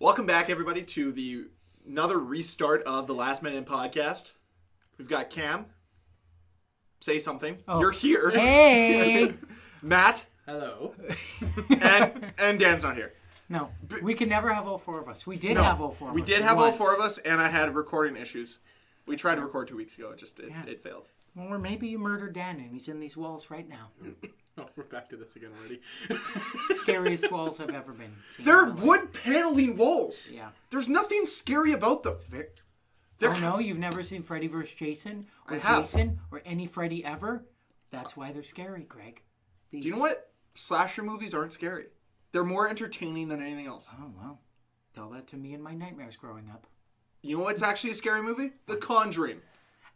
Welcome back, everybody, to the another restart of the Last Man In podcast. We've got Cam. Say something. Oh. You're here. Hey. Matt Hello. and and Dan's not here. no, we can never have all four of us. We did No, have all four. of we us did have all once. four of us, and I had recording issues. We tried to record two weeks ago. It just it, Yeah. it failed. Or maybe you murdered Dan and he's in these walls right now. Oh, we're back to this again already. Scariest walls I've ever been. seen They're wood paneling walls. Yeah. There's nothing scary about them. Very, They're oh no, you've never seen Freddy vs. Jason or Jason or any Freddy ever. That's why they're scary, Greg. These... Do you know what? Slasher movies aren't scary. They're more entertaining than anything else. Oh well, tell that to me in my nightmares growing up. You know what's actually a scary movie? The Conjuring.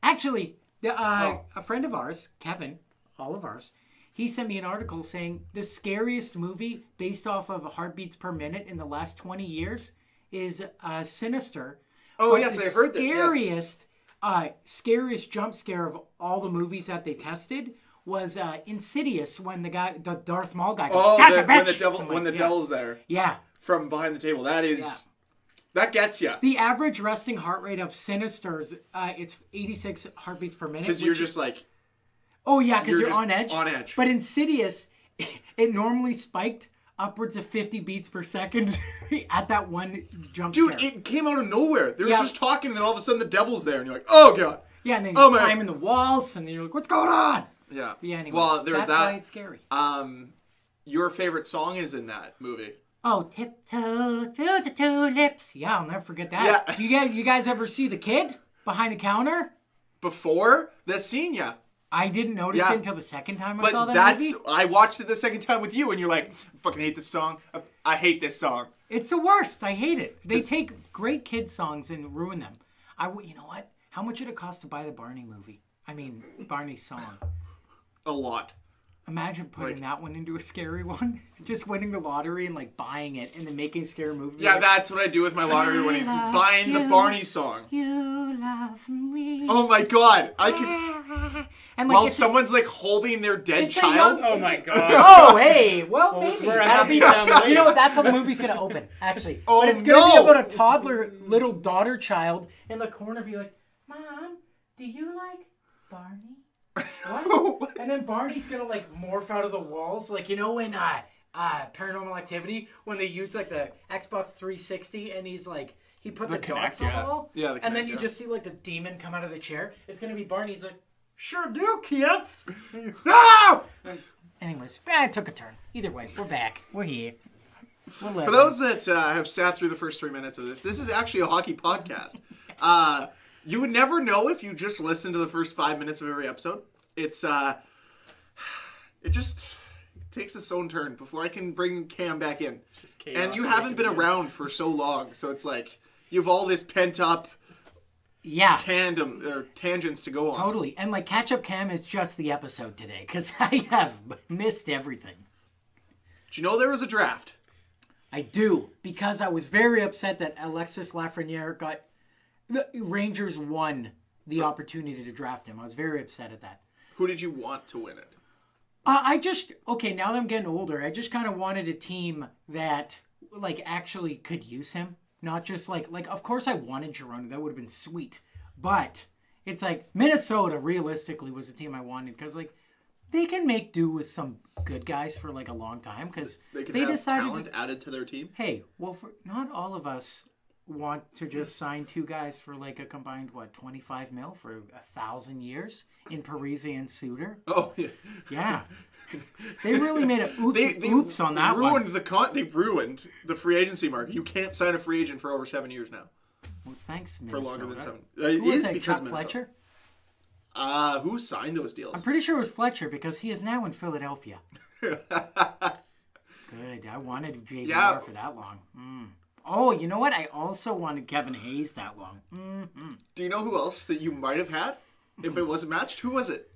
Actually, the, uh, Oh. a friend of ours, Kevin, all of ours, he sent me an article saying the scariest movie based off of heartbeats per minute in the last 20 years is uh, Sinister. Oh yes, I heard this. Yes. Scariest, uh, scariest jump scare of all the movies that they tested was uh, Insidious when the guy, the Darth Maul guy, goes, Oh, "Gotcha, the, when the devil I'm when the yeah. devil's there Yeah. from behind the table. That is. That gets you The average resting heart rate of Sinister's, uh, it's 86 heartbeats per minute. because you're just like Oh yeah, because You're you're, on edge. on edge. But Insidious, it normally spiked upwards of 50 beats per second at that one jump dude. scare. It came out of nowhere. They were Yeah. just talking, and then all of a sudden the devil's there, and you're like, oh god. yeah, and then Oh, you man. climb in the walls, and then you're like, "What's going on?" Yeah. Yeah. Anyway, Well, there's that's why that. it's scary. Um, your favorite song is in that movie. Oh, tiptoe through the tulips. Yeah, I'll never forget that. Yeah. Do you guys, you guys ever see the kid behind the counter? Before that scene, yeah. I didn't notice Yeah. it until the second time I But saw that that's movie. I watched it the second time with you, and you're like, I fucking hate this song. I, I hate this song. It's the worst. I hate it. They take great kid songs and ruin them. I, you know what? How much would it cost to buy the Barney movie? I mean, Barney's song. A lot. Imagine putting Like- that one into a scary one. Just winning the lottery and like buying it and then making a scary movie. Yeah, Like, that's what I do with my lottery winnings. Just love buying the. Barney song. You love me. Oh my god, I can. and like, While it's a- someone's like holding their dead It's a child. Oh my god. Oh, hey, well, Well, maybe. we're That'll happy be- family. You know what? That's how the movie's gonna open, actually. Oh, but it's gonna no. be about a toddler, little daughter child in the corner, be like, "Mom, do you like Barney?" What? and then Barney's gonna like morph out of the walls, like you know in uh, uh, Paranormal Activity when they use like the Xbox 360 and he's like he put the, dots Kinect, on yeah. the wall. Yeah, the and then you yeah. just see like the demon come out of the chair. It's gonna be Barney's like, "Sure do, kids." no. Anyways, eh, it took a turn. Either way, we're back. We're here. We're For those that uh, have sat through the first three minutes of this, this is actually a hockey podcast. Uh, you would never know if you just listened to the first five minutes of every episode. It's uh, it just takes its own turn before I can bring Cam back in. Just chaos And you haven't been around for so long, so it's like you have all this pent up yeah, tandem or tangents to go on. totally. And like catch up cam is just the episode today because I have missed everything. do you know there was a draft? I do because I was very upset that Alexis Lafreniere got the Rangers won the opportunity to draft him. I was very upset at that. Who did you want to win it? Uh, I just okay now that I'm getting older. I just kind of wanted a team that like actually could use him, not just like like. Of course, I wanted Girona. That would have been sweet, but it's like Minnesota. Realistically, was the team I wanted because like they can make do with some good guys for like a long time because They they decided. talent To, added to their team. hey, well, for not all of us want to just sign two guys for like a combined what 25 mil for a thousand years in Parise and Suter. Oh yeah. Yeah. They really made a oops, They, they oops on that ruined one. the con. They ruined the free agency market. You can't sign a free agent for over seven years now. Well, thanks, For longer than seven. Uh, it is that, because Chuck Minnesota. Fletcher? Uh, who signed those deals? I'm pretty sure it was Fletcher because he is now in Philadelphia. Good. I wanted JVR Yeah. for that long. Mm. Oh, you know what? I also wanted Kevin Hayes that long. Mm. Do you know who else that you might have had if it wasn't matched? Who was it?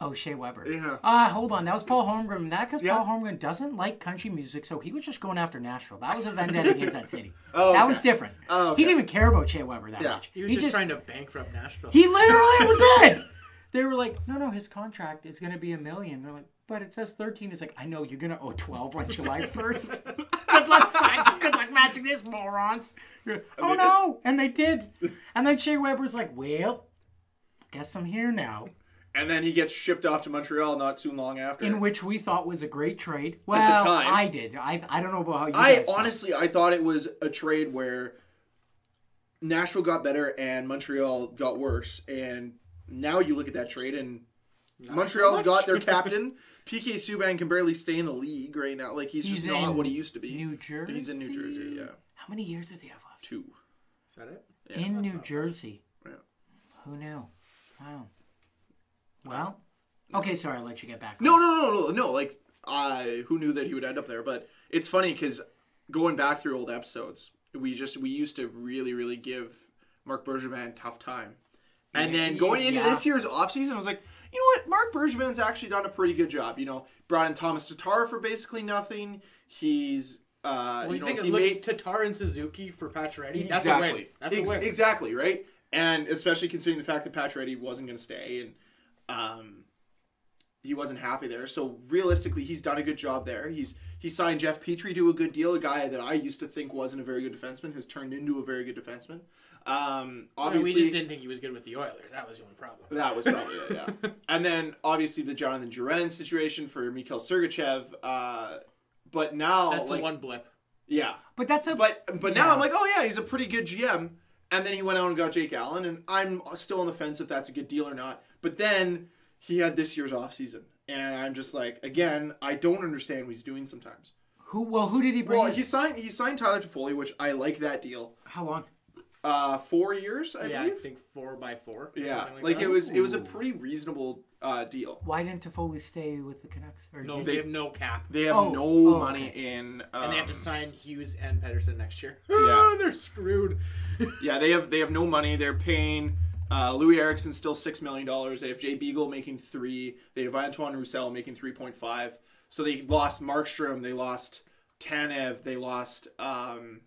Oh, Shea Weber. Yeah. Ah, hold on. That was Paul Holmgren. That because Yeah. Paul Holmgren doesn't like country music, so he was just going after Nashville. That was a vendetta against that city. Oh, That was different. Oh, okay. He didn't even care about Shea Weber that Yeah. much. He was just, trying to bankrupt Nashville. He literally did. They were like, no, no, his contract is going to be a million. They're like, but it says 13. It's like, I know you're gonna owe 12 on July 1st. good luck, sign- good luck matching this, morons. You're- oh they- no, and they did. And then Shea Weber's like, well, guess I'm here now. And then he gets shipped off to Montreal not too long after. In which we thought was a great trade. Well, time. I did. I I don't know about how you I guys felt. honestly I thought it was a trade where Nashville got better and Montreal got worse. And now you look at that trade and Montreal's much. got their captain. PK Subban can barely stay in the league right now. Like he's, He's just not in what he used to be. New Jersey. He's in New Jersey, yeah. How many years does he have left? Two. Is that it? Yeah. in New Jersey. Yeah. Who knew? Wow. Well, okay. Sorry, I'll let you get back. No, no, no, no, no. Like, I who knew that he would end up there? But it's funny because going back through old episodes, we just we used to really, really give Marc Bergevin a tough time, and then going into Yeah. this year's offseason, I was like, you know what? Marc Bergevin's actually done a pretty good job. You know, brought in Thomas Tatar for basically nothing. He's uh, Well, you you know, think he made Tatar and Suzuki for Pacioretty. That's a exactly win. That's Ex- a win. exactly right, and especially considering the fact that Pacioretty wasn't going to stay and um, he wasn't happy there. So realistically, he's done a good job there. He's he signed Jeff Petry to a good deal. A guy that I used to think wasn't a very good defenseman has turned into a very good defenseman. Um, I mean, obviously, we just didn't think he was good with the Oilers. That was the only problem. that was probably it, yeah. and then obviously the Jonathan Drouin situation for Mikhail Sergachev. Uh, but now, That's like, the one blip. yeah, But that's a. but but now Yeah. I'm like, oh yeah, he's a pretty good GM. And then he went out and got Jake Allen, and I'm still on the fence if that's a good deal or not. But then he had this year's offseason. And I'm just like, again, I don't understand what he's doing sometimes. who? Well, who did he bring? Well, in? he signed he signed Tyler Toffoli, which I like that deal. How long? Uh, four years, I yeah, I think four by four. or Yeah, something like that. it was it was a pretty reasonable uh, deal. Why didn't Toffoli stay with the Canucks? Or No, they have no cap, They have Oh, no oh, money okay. in, um, and they have to sign Hughes and Pettersson next year. Yeah. they're screwed. Yeah, they have they have no money. They're paying uh, Loui Eriksson still six million dollars. They have Jay Beagle making three. They have Antoine Roussel making three point five. So they lost Markstrom. They lost Tanev. They lost. Um,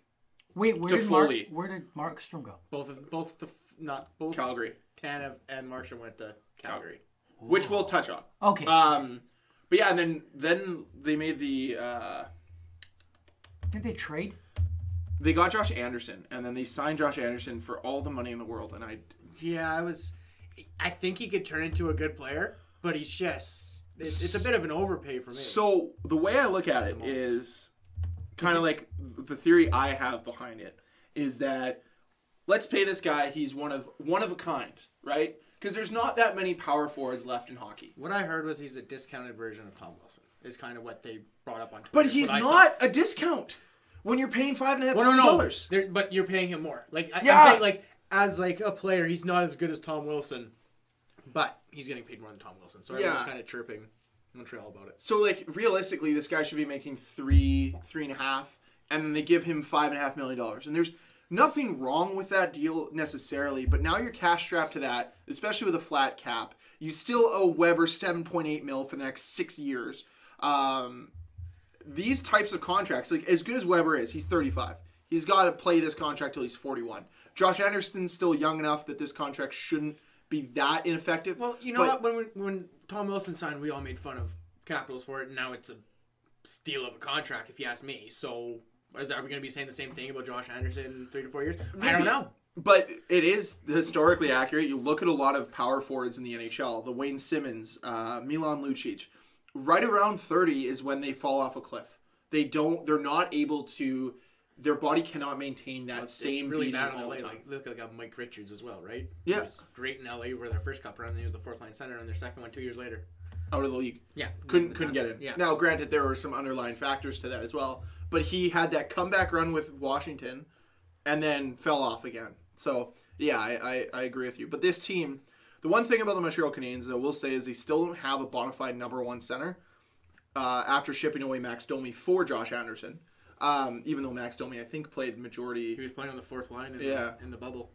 Wait, where did Mark? Toffoli. Where did Markstrom go? Both of both the not both Calgary, Tanev and Marshall went to Calgary. which we'll touch on. Okay. Um, but yeah, and then then they made the uh, did they trade? they got Josh Anderson, and then they signed Josh Anderson for all the money in the world. And I Yeah, I was. I think he could turn into a good player, but he's just. It's, it's a bit of an overpay for me. So the way I look at it moment. is kind of like the theory I have behind it is that let's pay this guy. He's one of one of a kind, right? Because there's not that many power forwards left in hockey. what I heard was he's a discounted version of Tom Wilson. Is kind of what they brought up on Twitter. But he's not a discount when you're paying five and a half Well, no, million no. dollars. But you're paying him more. Like I, Yeah. I'm saying, like as like a player, he's not as good as Tom Wilson, but he's getting paid more than Tom Wilson. So everyone's Yeah. kind of chirping Montreal about it. So like realistically, this guy should be making three, three and a half, and then they give him five and a half million dollars. And there's nothing wrong with that deal necessarily, but now you're cash strapped to that, especially with a flat cap. You still owe Weber seven point eight mil for the next six years. Um, these types of contracts, like as good as Weber is, he's 35. He's got to play this contract till he's 41. Josh Anderson's still young enough that this contract shouldn't be that ineffective. Well, you know but- what? When we, when Tom Wilson signed, we all made fun of Capitals for it, and now it's a steal of a contract, if you ask me. So, is, are we going to be saying the same thing about Josh Anderson in three to four years? I don't know. But it is historically accurate. You look at a lot of power forwards in the NHL, the Wayne Simmonds, uh, Milan Lucic. Right around 30 is when they fall off a cliff. They don't. They're not able to. Their body cannot maintain that It's same really beating all LA. the time. Like, look like uh, Mike Richards as well, right? Yeah. He was great in LA for their first cup run, and he was the fourth line center in their second one two years later. out of the league. Yeah. Couldn't couldn't get in. Yeah. Now, granted, there were some underlying factors to that as well, but he had that comeback run with Washington, and then fell off again. So yeah, I, I, I agree with you. But this team, the one thing about the Montreal Canadiens, I will say, is they still don't have a bona fide number one center. Uh, after shipping away Max Domi for Josh Anderson, um, even though Max Domi I think played majority He was playing on the fourth line in, Yeah. the, in the bubble.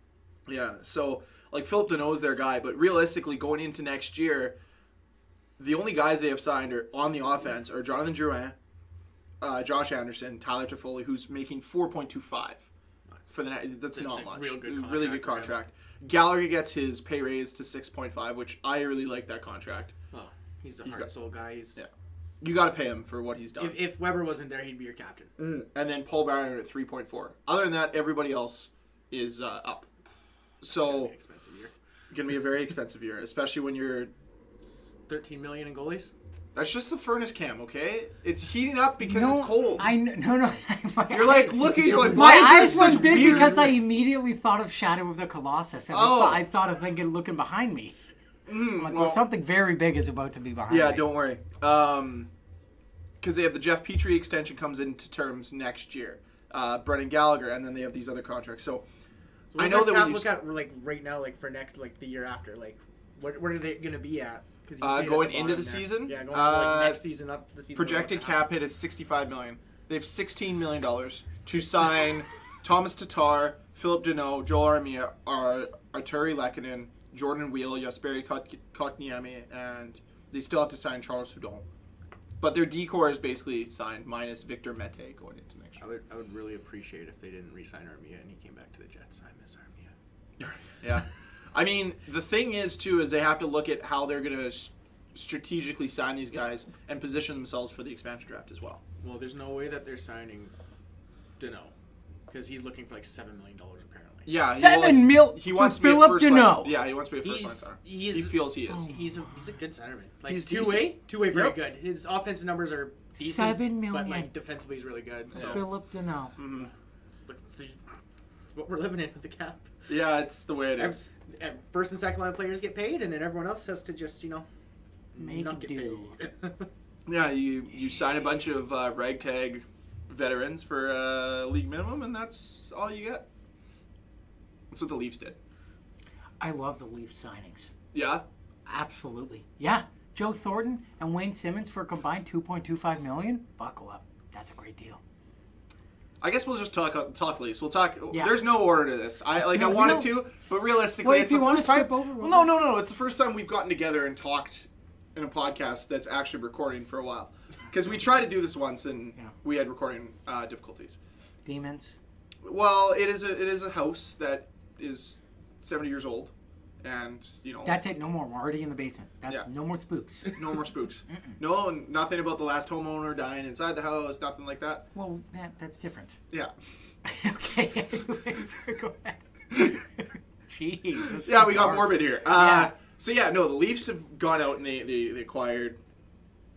yeah, so like Philip Danault's their guy, but realistically, going into next year, the only guys they have signed are on the offense are Jonathan Drouin, uh, Josh Anderson, Tyler Toffoli, who's making four point two five for the. That's It's not a much. real good really good contract Gallagher gets his pay raise to six point five, which I really like that contract. Oh, he's a heart and soul guy. He's Yeah. You got to pay him for what he's done. If, if Weber wasn't there, he'd be your captain. Mm, and then Paul Byron at 3.4. Other than that, everybody else is uh, up. So Expensive year. gonna be a very expensive year, especially when you're. Thirteen million in goalies. That's just the furnace cam, okay? It's heating up because no, it's cold. I kn- no no. You're like looking. You're like, My is eyes this such went big weird? because I immediately thought of Shadow of the Colossus, and Oh. I thought of thinking looking behind me. I'm like, well, well- something very big is about to be behind Yeah, me. don't worry. Um, because they have the Jeff Petry extension comes into terms next year. Uh, Brendan Gallagher, and then they have these other contracts. So So I I know know that that we look at like right now, like for next, like the year after, like what where are they going to be at? 'Cause you Uh, see it at going the into the there. season? Yeah, going Uh, like next season up the season. projected cap hit is 65 million. They have 16 million dollars to sign Thomas Tatar, Philip Danault, Joel Armia, Ar- Artturi Lehkonen, Jordan Weal, Jesperi Kot- Kotkaniemi, and they still have to sign Charles Hudon. But their D core is basically signed minus Victor Mete going into next I year. would I would really appreciate if they didn't re-sign Armia and he came back to the Jets. I miss Armia. Yeah. I mean, the thing is, too, is they have to look at how they're going to strategically sign these guys and position themselves for the expansion draft as well. Well, there's no way that they're signing Danault because he's looking for like seven million dollars apparently. Yeah, Seven wants- mil He wants for to be a Philip first line. Danault. Yeah, he wants to be a first line center. He feels he is. he's a he's a good centerman. Like He's two way, two way very Yep. good. His offensive numbers are decent, Seven but like defensively he's really good. So Philip Danault. Mm-hmm. it's, look, it's, it's what we're living in with the cap. Yeah, it's the way it is. Ev- is. First and second line players get paid, and then everyone else has to just you know Make not get do. paid. Yeah, you you sign a bunch of uh, ragtag veterans for uh, league minimum, and that's all you get. That's what the Leafs did. I love the Leaf signings. Yeah, Absolutely. Yeah. Joe Thornton and Wayne Simmonds for a combined 2.25 million. Buckle up. That's a great deal. I guess we'll just talk talk Leafs. We'll talk. Yeah. There's no order to this. I like. No, I wanted to, but realistically, Well, it's the first time. over, we'll- no, no, no. It's the first time we've gotten together and talked in a podcast that's actually recording for a while. Because we tried to do this once and Yeah. we had recording uh, difficulties. Demons. Well, it is a it is a house that is seventy years old, and you know That's it. No more. We're already in the basement. That's Yeah. no more spooks. no more spooks. no, nothing about the last homeowner dying inside the house. Nothing like that. well, that, that's different. Yeah. okay. Anyways, go ahead. Jeez. Yeah, we got dark. morbid here. Uh, Yeah. So yeah, no, the Leafs have gone out and they, they, they acquired.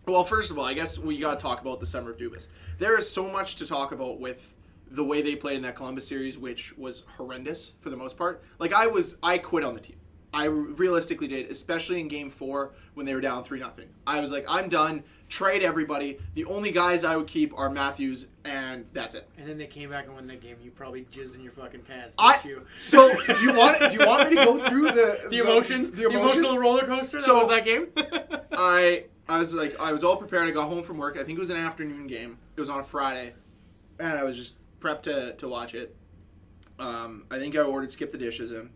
Well, first of all, I guess we got to talk about the summer of Dubas. There is so much to talk about with the way they played in that Columbus series, which was horrendous for the most part. Like I was, I quit on the team. I realistically did, especially in Game Four when they were down three nothing. I was like, I'm done. Trade everybody. The only guys I would keep are Matthews, and that's it. and then they came back and won that game. You probably jizzed in your fucking pants. I, you? so do you want do you want me to go through the The emotions, the emotions? emotional roller coaster. That So- was that game. I I was like I was all prepared. I got home from work. I think it was an afternoon game. It was on a Friday, and I was just prepped to, to watch it. Um, I think I ordered skip the dishes in.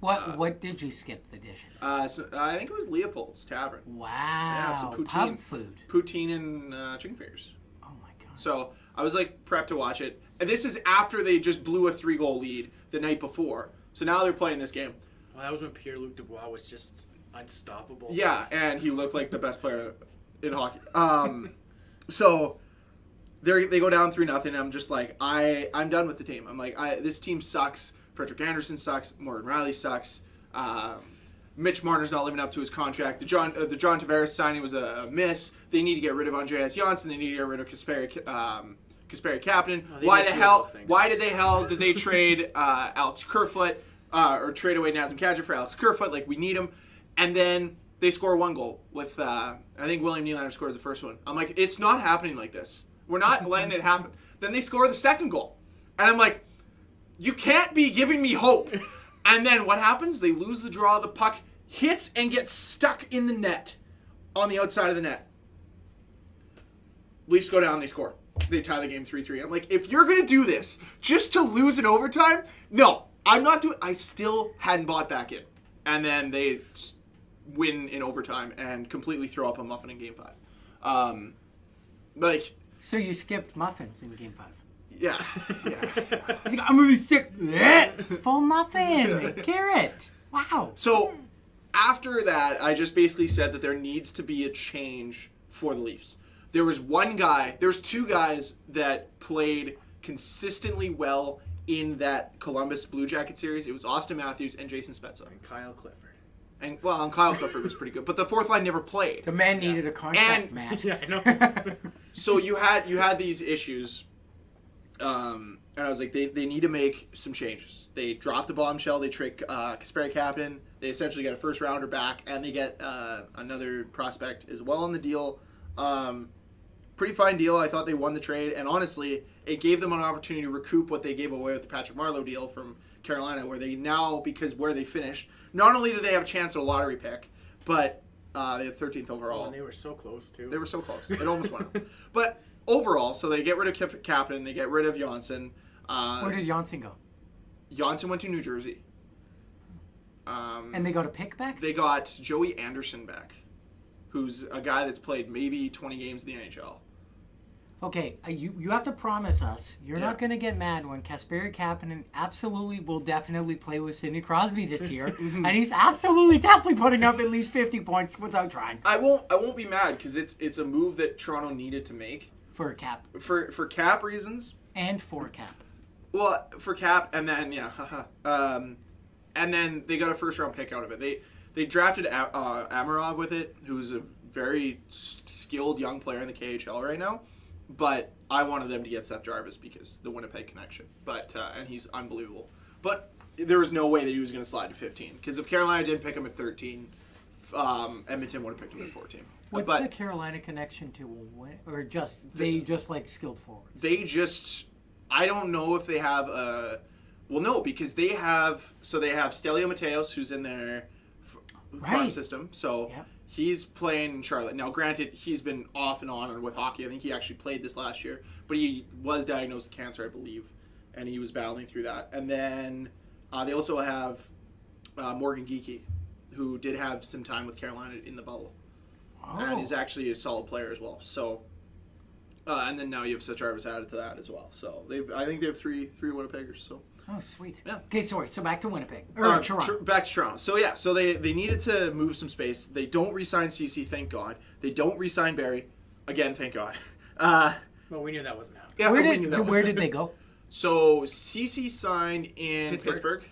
What What did you skip the dishes? Uh, so, I think it was Leopold's Tavern, wow. some poutine. Pub food. poutine and uh, chicken fingers. Oh my god. So I was like prepped to watch it, and this is after they just blew a three goal lead the night before. So now they're playing this game. well, that was when Pierre Luc Dubois was just unstoppable. Yeah, and he looked like the best player in hockey. Um, so they they go down three nothing. I'm just like I I'm done with the team. I'm like I this team sucks. Frederik Andersen sucks. Morgan Rielly sucks. Um, Mitch Marner's not living up to his contract. The John uh, the John Tavares signing was a miss. They need to get rid of Andreas Johnsson. They need to get rid of Kasperi um, Kasperi Kapanen. Oh, why the hell? Why did they hell did they trade uh, Alex Kerfoot uh, or trade away Nazem Kadri for Alex Kerfoot? Like we need him, and then they score one goal with uh, I think William Nylander scores the first one. I'm like, it's not happening like this. We're not letting it happen. Then they score the second goal, and I'm like, you can't be giving me hope. And then what happens? They lose the draw. The puck hits and gets stuck in the net on the outside of the net. Leafs go down, they score. They tie the game 3 3. I'm like, if you're going to do this just to lose in overtime, no, I'm not doing I still hadn't bought back in. And then they win in overtime and completely throw up a muffin in game 5. Um, like, So you skipped muffins in game five. yeah. yeah. He's like, I'm gonna be sick. Blech. Full muffin. Carrot. Wow. So after that, I just basically said that there needs to be a change for the Leafs. there was one guy. There was two guys that played consistently well in that Columbus Blue Jacket series. It was Auston Matthews and Jason Spezza. And Kyle Clifford. And well, and Kyle Clifford was pretty good, but the fourth line never played. The man needed a contract, And- Matt. Yeah, I know. so you had you had these issues um, and I was like, they, they need to make some changes. They dropped the bombshell. They trick uh, Kasperi Kapanen. They essentially get a first rounder back, and they get uh, another prospect as well in the deal. Um, pretty fine deal. I thought they won the trade, and honestly, it gave them an opportunity to recoup what they gave away with the Patrick Marleau deal from Carolina, where they now, because where they finished, not only did they have a chance at a lottery pick, but uh, they had 13th overall. Oh, and they were so close too. They were so close. It almost went. out. But overall, so they get rid of Kip- Kapanen, they get rid of Johnsson. Uh, Where did Johnsson go? Johnsson went to New Jersey. Um, And they got a pick back? they got Joey Anderson back, who's a guy that's played maybe 20 games in the NHL. Okay, uh, you you have to promise us you're Yeah. not going to get mad when Kasperi Kapanen absolutely will definitely play with Sidney Crosby this year, and he's absolutely definitely putting up at least 50 points without trying I won't. I won't be mad because it's it's a move that Toronto needed to make for cap for for cap reasons. and for cap. Well, for cap, and then yeah, um, and then they got a first round pick out of it. They they drafted A- uh, Amirov with it, who's a very s- skilled young player in the KHL right now. But I wanted them to get Seth Jarvis because the Winnipeg connection. But uh, and he's unbelievable. But there was no way that he was going to slide to 15 because if Carolina didn't pick him at 13, um, Edmonton would have picked him at 14. What's but the Carolina connection to win, or just they just like skilled forwards? they just I don't know if they have a well no because they have so they have Stelio Mattheos who's in their f- farm system so Yep. He's playing in Charlotte now granted he's been off and on with hockey I think he actually played this last year but he was diagnosed with cancer I believe and he was battling through that and then uh, they also have uh, Morgan Geekie who did have some time with Carolina in the bubble Oh, and he's actually a solid player as well. So, uh, and then now you have Seth Jarvis added to that as well. So they've, I think they have three three Winnipeggers. So oh, sweet. Yeah. Okay, sorry. So back to Winnipeg or Uh, Toronto. tr- back to Toronto. So yeah, so they they needed to move some space. They don't re-sign Ceci, thank God. They don't re-sign Barrie, again, thank God. Uh, Well, we knew that wasn't happening. yeah, where did that where was- did they go? So Ceci signed in Pittsburgh. Pittsburgh,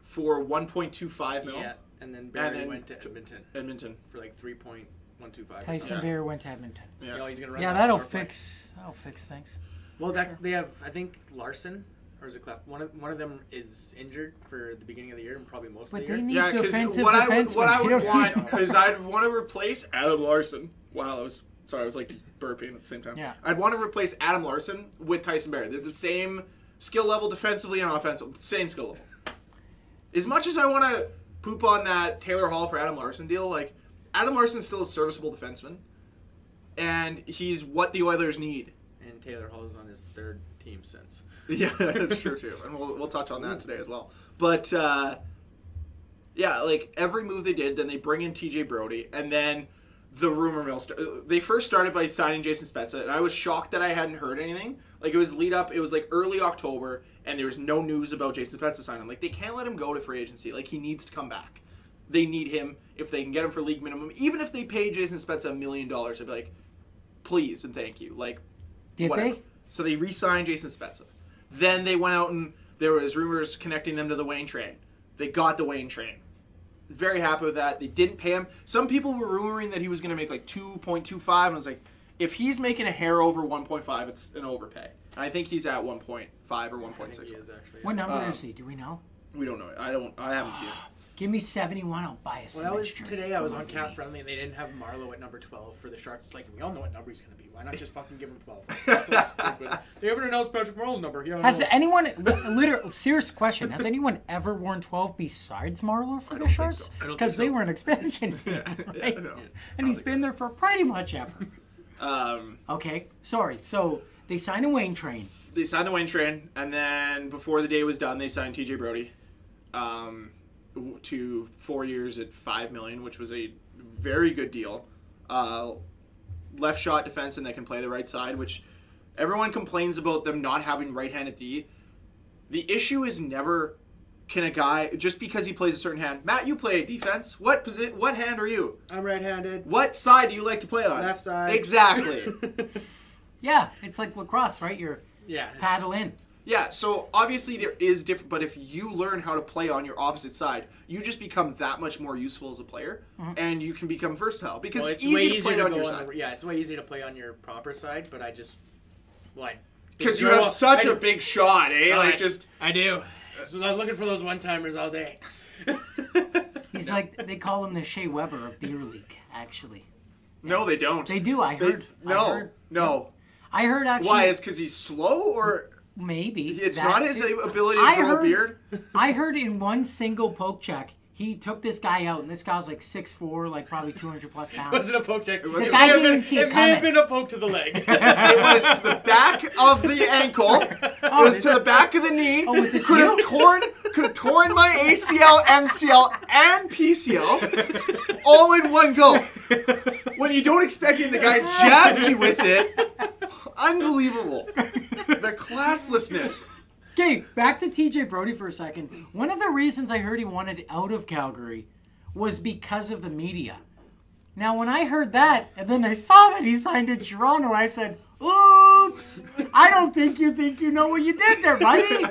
for 1.25 mil. Yeah, and then Barrie then went to to- Edmonton Edmonton. for like three point one two five. Tyson Yeah. Bear went to Edmonton. Yeah. You know, he's gonna run Yeah, that that'll power play. fix that'll fix things. Well, that's they have. I think Larsson or is it Clef? One of one of them is injured for the beginning of the year and probably most But of the they year. need Yeah, because what I would what I would want is I'd want to replace Adam Larsson. Wow, I was sorry, I was like burping at the same time. Yeah. I'd want to replace Adam Larsson with Tyson Barrie. They're the same skill level defensively and offensively, same skill level. As much as I want to poop on that Taylor Hall for Adam Larsson deal, like Adam Larsson's still a serviceable defenseman, and he's what the Oilers need. And Taylor Hall is on his third team since. Yeah, that's true too, and we'll we'll touch on that today as well. But uh, yeah, like every move they did, then they bring in T.J. Brodie, and then the rumor mill. St- they first started by signing Jason Spezza, and I was shocked that I hadn't heard anything. Like it was lead up, it was like early October, and there was no news about Jason Spezza signing. Like they can't let him go to free agency. Like he needs to come back. They need him if they can get him for league minimum. Even if they pay Jason Spezza a million dollars, I'd be like, please and thank you. Like Did whatever. they? So they re-signed Jason Spezza. Then they went out and there was rumors connecting them to the Wayne train. They got the Wayne train. Very happy with that. They didn't pay him. Some people were rumoring that he was going to make like 2.25 and I was like if he's making a hair over 1.5 it's an overpay. And I think he's at 1.5 or 1.6. he. What number Uh, is he? Do we know? We don't know. I don't I haven't seen it. Give me 71. I'll buy a Well, that was today. I was on Cap Friendly, and they didn't have Marleau at number twelve for the Sharks. It's like we all know what number he's going to be. Why not just fucking give him twelve? That's so stupid. They haven't announced Patrick Marleau's number. Yeah, Has anyone, literal, serious question, has anyone ever worn 12 besides Marleau for the Sharks? so. Because think they so. were an expansion. Yeah, right? I know. And he's been there for pretty much ever. Um, Okay, sorry. So they signed a Wayne train. they signed the Wayne train, and then before the day was done, they signed T.J. Brodie um, to four years at five million, which was a very good deal. Uh, left shot defense and they can play the right side, which everyone complains about them not having right-handed D. The issue is never can a guy just because he plays a certain hand? Matt, you play defense. What position? What hand are you? I'm right-handed. What side do you like to play on? Left side. Exactly. Yeah, it's like lacrosse, right? You're Yeah. paddle in. Yeah. So obviously there is different, but if you learn how to play on your opposite side, you just become that much more useful as a player, and you can become versatile because Well, it's, it's way easy to play easier to on go your on side. the, yeah, it's way easier to play on your proper side, but I just like Because you have up- such I- a big shot, eh? Like I- just I do. So I'm looking for those one-timers all day. He's like they call him the Shea Weber of beer league. Actually, no, they don't. they do. I They- heard. no, I heard, no. I heard actually. Why? Is because he's slow, or maybe it's that- not his ability to I grow heard- a beard? I heard in one single poke check, he took this guy out, and this guy was like 6'4", like probably 200 plus pounds. Was it a poke check? It, was- The guy may have didn't been, see it it may have been a poke to the leg. It was the back of the ankle. Oh, it was to the back of the knee. Oh, was this could have torn, could have torn my ACL, MCL, and PCL all in one go. When you don't expect it, the guy jabs you with it. Unbelievable. The classlessness. Okay, back to TJ Brodie for a second. One of the reasons I heard he wanted out of Calgary was because of the media. Now, when I heard that, and then I saw that he signed in Toronto, I said, "Oops! I don't think you think you know what you did there, buddy.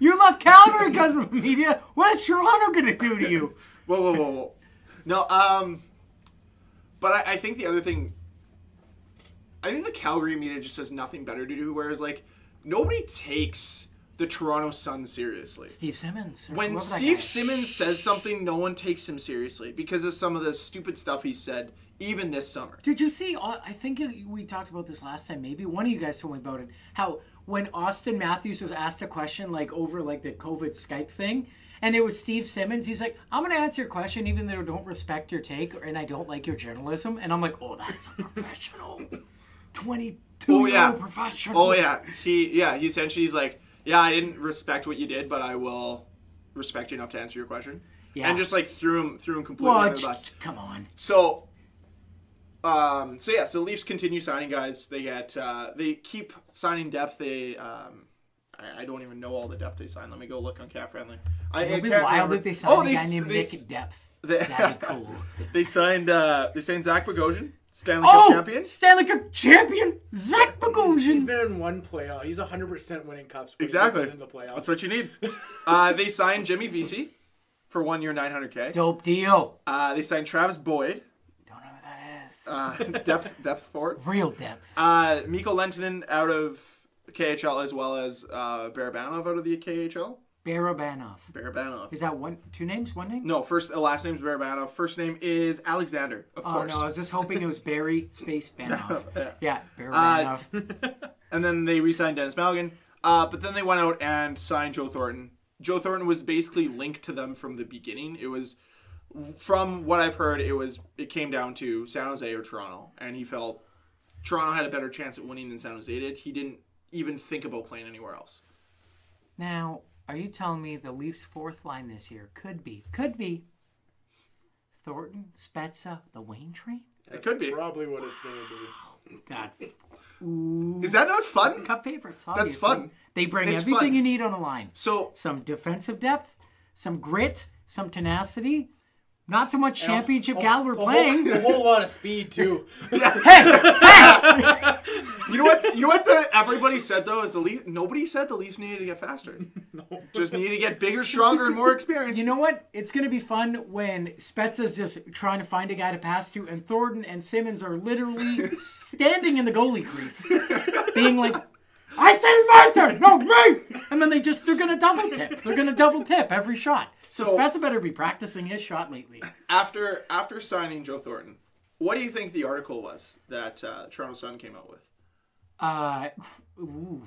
You left Calgary because of the media. What is Toronto gonna do to you?" Whoa, whoa, whoa, whoa. No, um, but I, I think the other thing, I think the Calgary media just has nothing better to do. Whereas, like, nobody takes the Toronto Sun seriously. Steve Simmons. When Steve. Simmons says something, no one takes him seriously because of some of the stupid stuff he said, even this summer. Did you see? uh, I think it- we talked about this last time. Maybe one of you guys told me about it. How when Auston Matthews was asked a question like over like the COVID Skype thing, and it was Steve Simmons. He's like, "I'm going to answer your question, even though I don't respect your take and I don't like your journalism." And I'm like, "Oh, that's a professional, 22 Oh yeah. professional." Oh yeah. He yeah. He essentially he's like, yeah, I didn't respect what you did, but I will respect you enough to answer your question. Yeah. And just like threw him threw him completely Well, under the bus. come on. So, um, so yeah, so Leafs continue signing guys. They get, uh, they keep signing depth. They, um, I, I don't even know all the depth they signed. Let me go look on Cap Friendly. I, I It'd be can't wild remember. if they signed oh, a they, guy named they, Nick Depth. they, That'd be cool. they signed, uh, they signed Zach Bogosian, Stanley Cup oh, champion. Stanley Cup champion Zach He's Bogosian. been in one playoff. He's 100% winning cups. Exactly. In the playoffs. That's what you need. uh, they signed Jimmy Vesey for one year, 900k. Dope deal. Uh, they signed Travis Boyd, Don't know who that is. uh, depth depth forward. Real depth. Uh, Mikko Lehtonen out of KHL as well as uh, Barabanov out of the KHL. Barabanov. Barabanov. Is that one, two names, one name? No, first uh, last name's Barabanov. First name is Alexander, of Oh course. Oh no, I was just hoping it was Barry Space Banov. Yeah. Yeah, Uh, Barabanov. And then they re-signed Denis Malgin. Uh, but then they went out and signed Joe Thornton. Joe Thornton was basically linked to them from the beginning. It was, from what I've heard, it was it came down to San Jose or Toronto, and he felt Toronto had a better chance at winning than San Jose did. He didn't even think about playing anywhere else. now, are you telling me the Leafs' fourth line this year could be, could be Thornton, Spezza, the Wayne train? It could be. Probably what it's going to be. That's Is that not fun? cup favorites. That's fun. They bring It's everything fun. you need on a line. So Some defensive depth, some grit, some tenacity. Not so much championship caliber A whole- playing. A whole lot of speed too. hey, hey! you know what? You know what? The everybody said though is the Leaf. Nobody said the Leafs needed to get faster. no. Just needed to get bigger, stronger, and more experienced. You know what? It's going to be fun when Spezza's just trying to find a guy to pass to, and Thornton and Simmonds are literally standing in the goalie crease, being like, "I said it's my turn, no me!" And then they just they're going to double tip. They're going to double tip every shot. So, So- Spezza better be practicing his shot lately. after after signing Joe Thornton, what do you think the article was that uh, Toronto Sun came out with? Uh, ooh,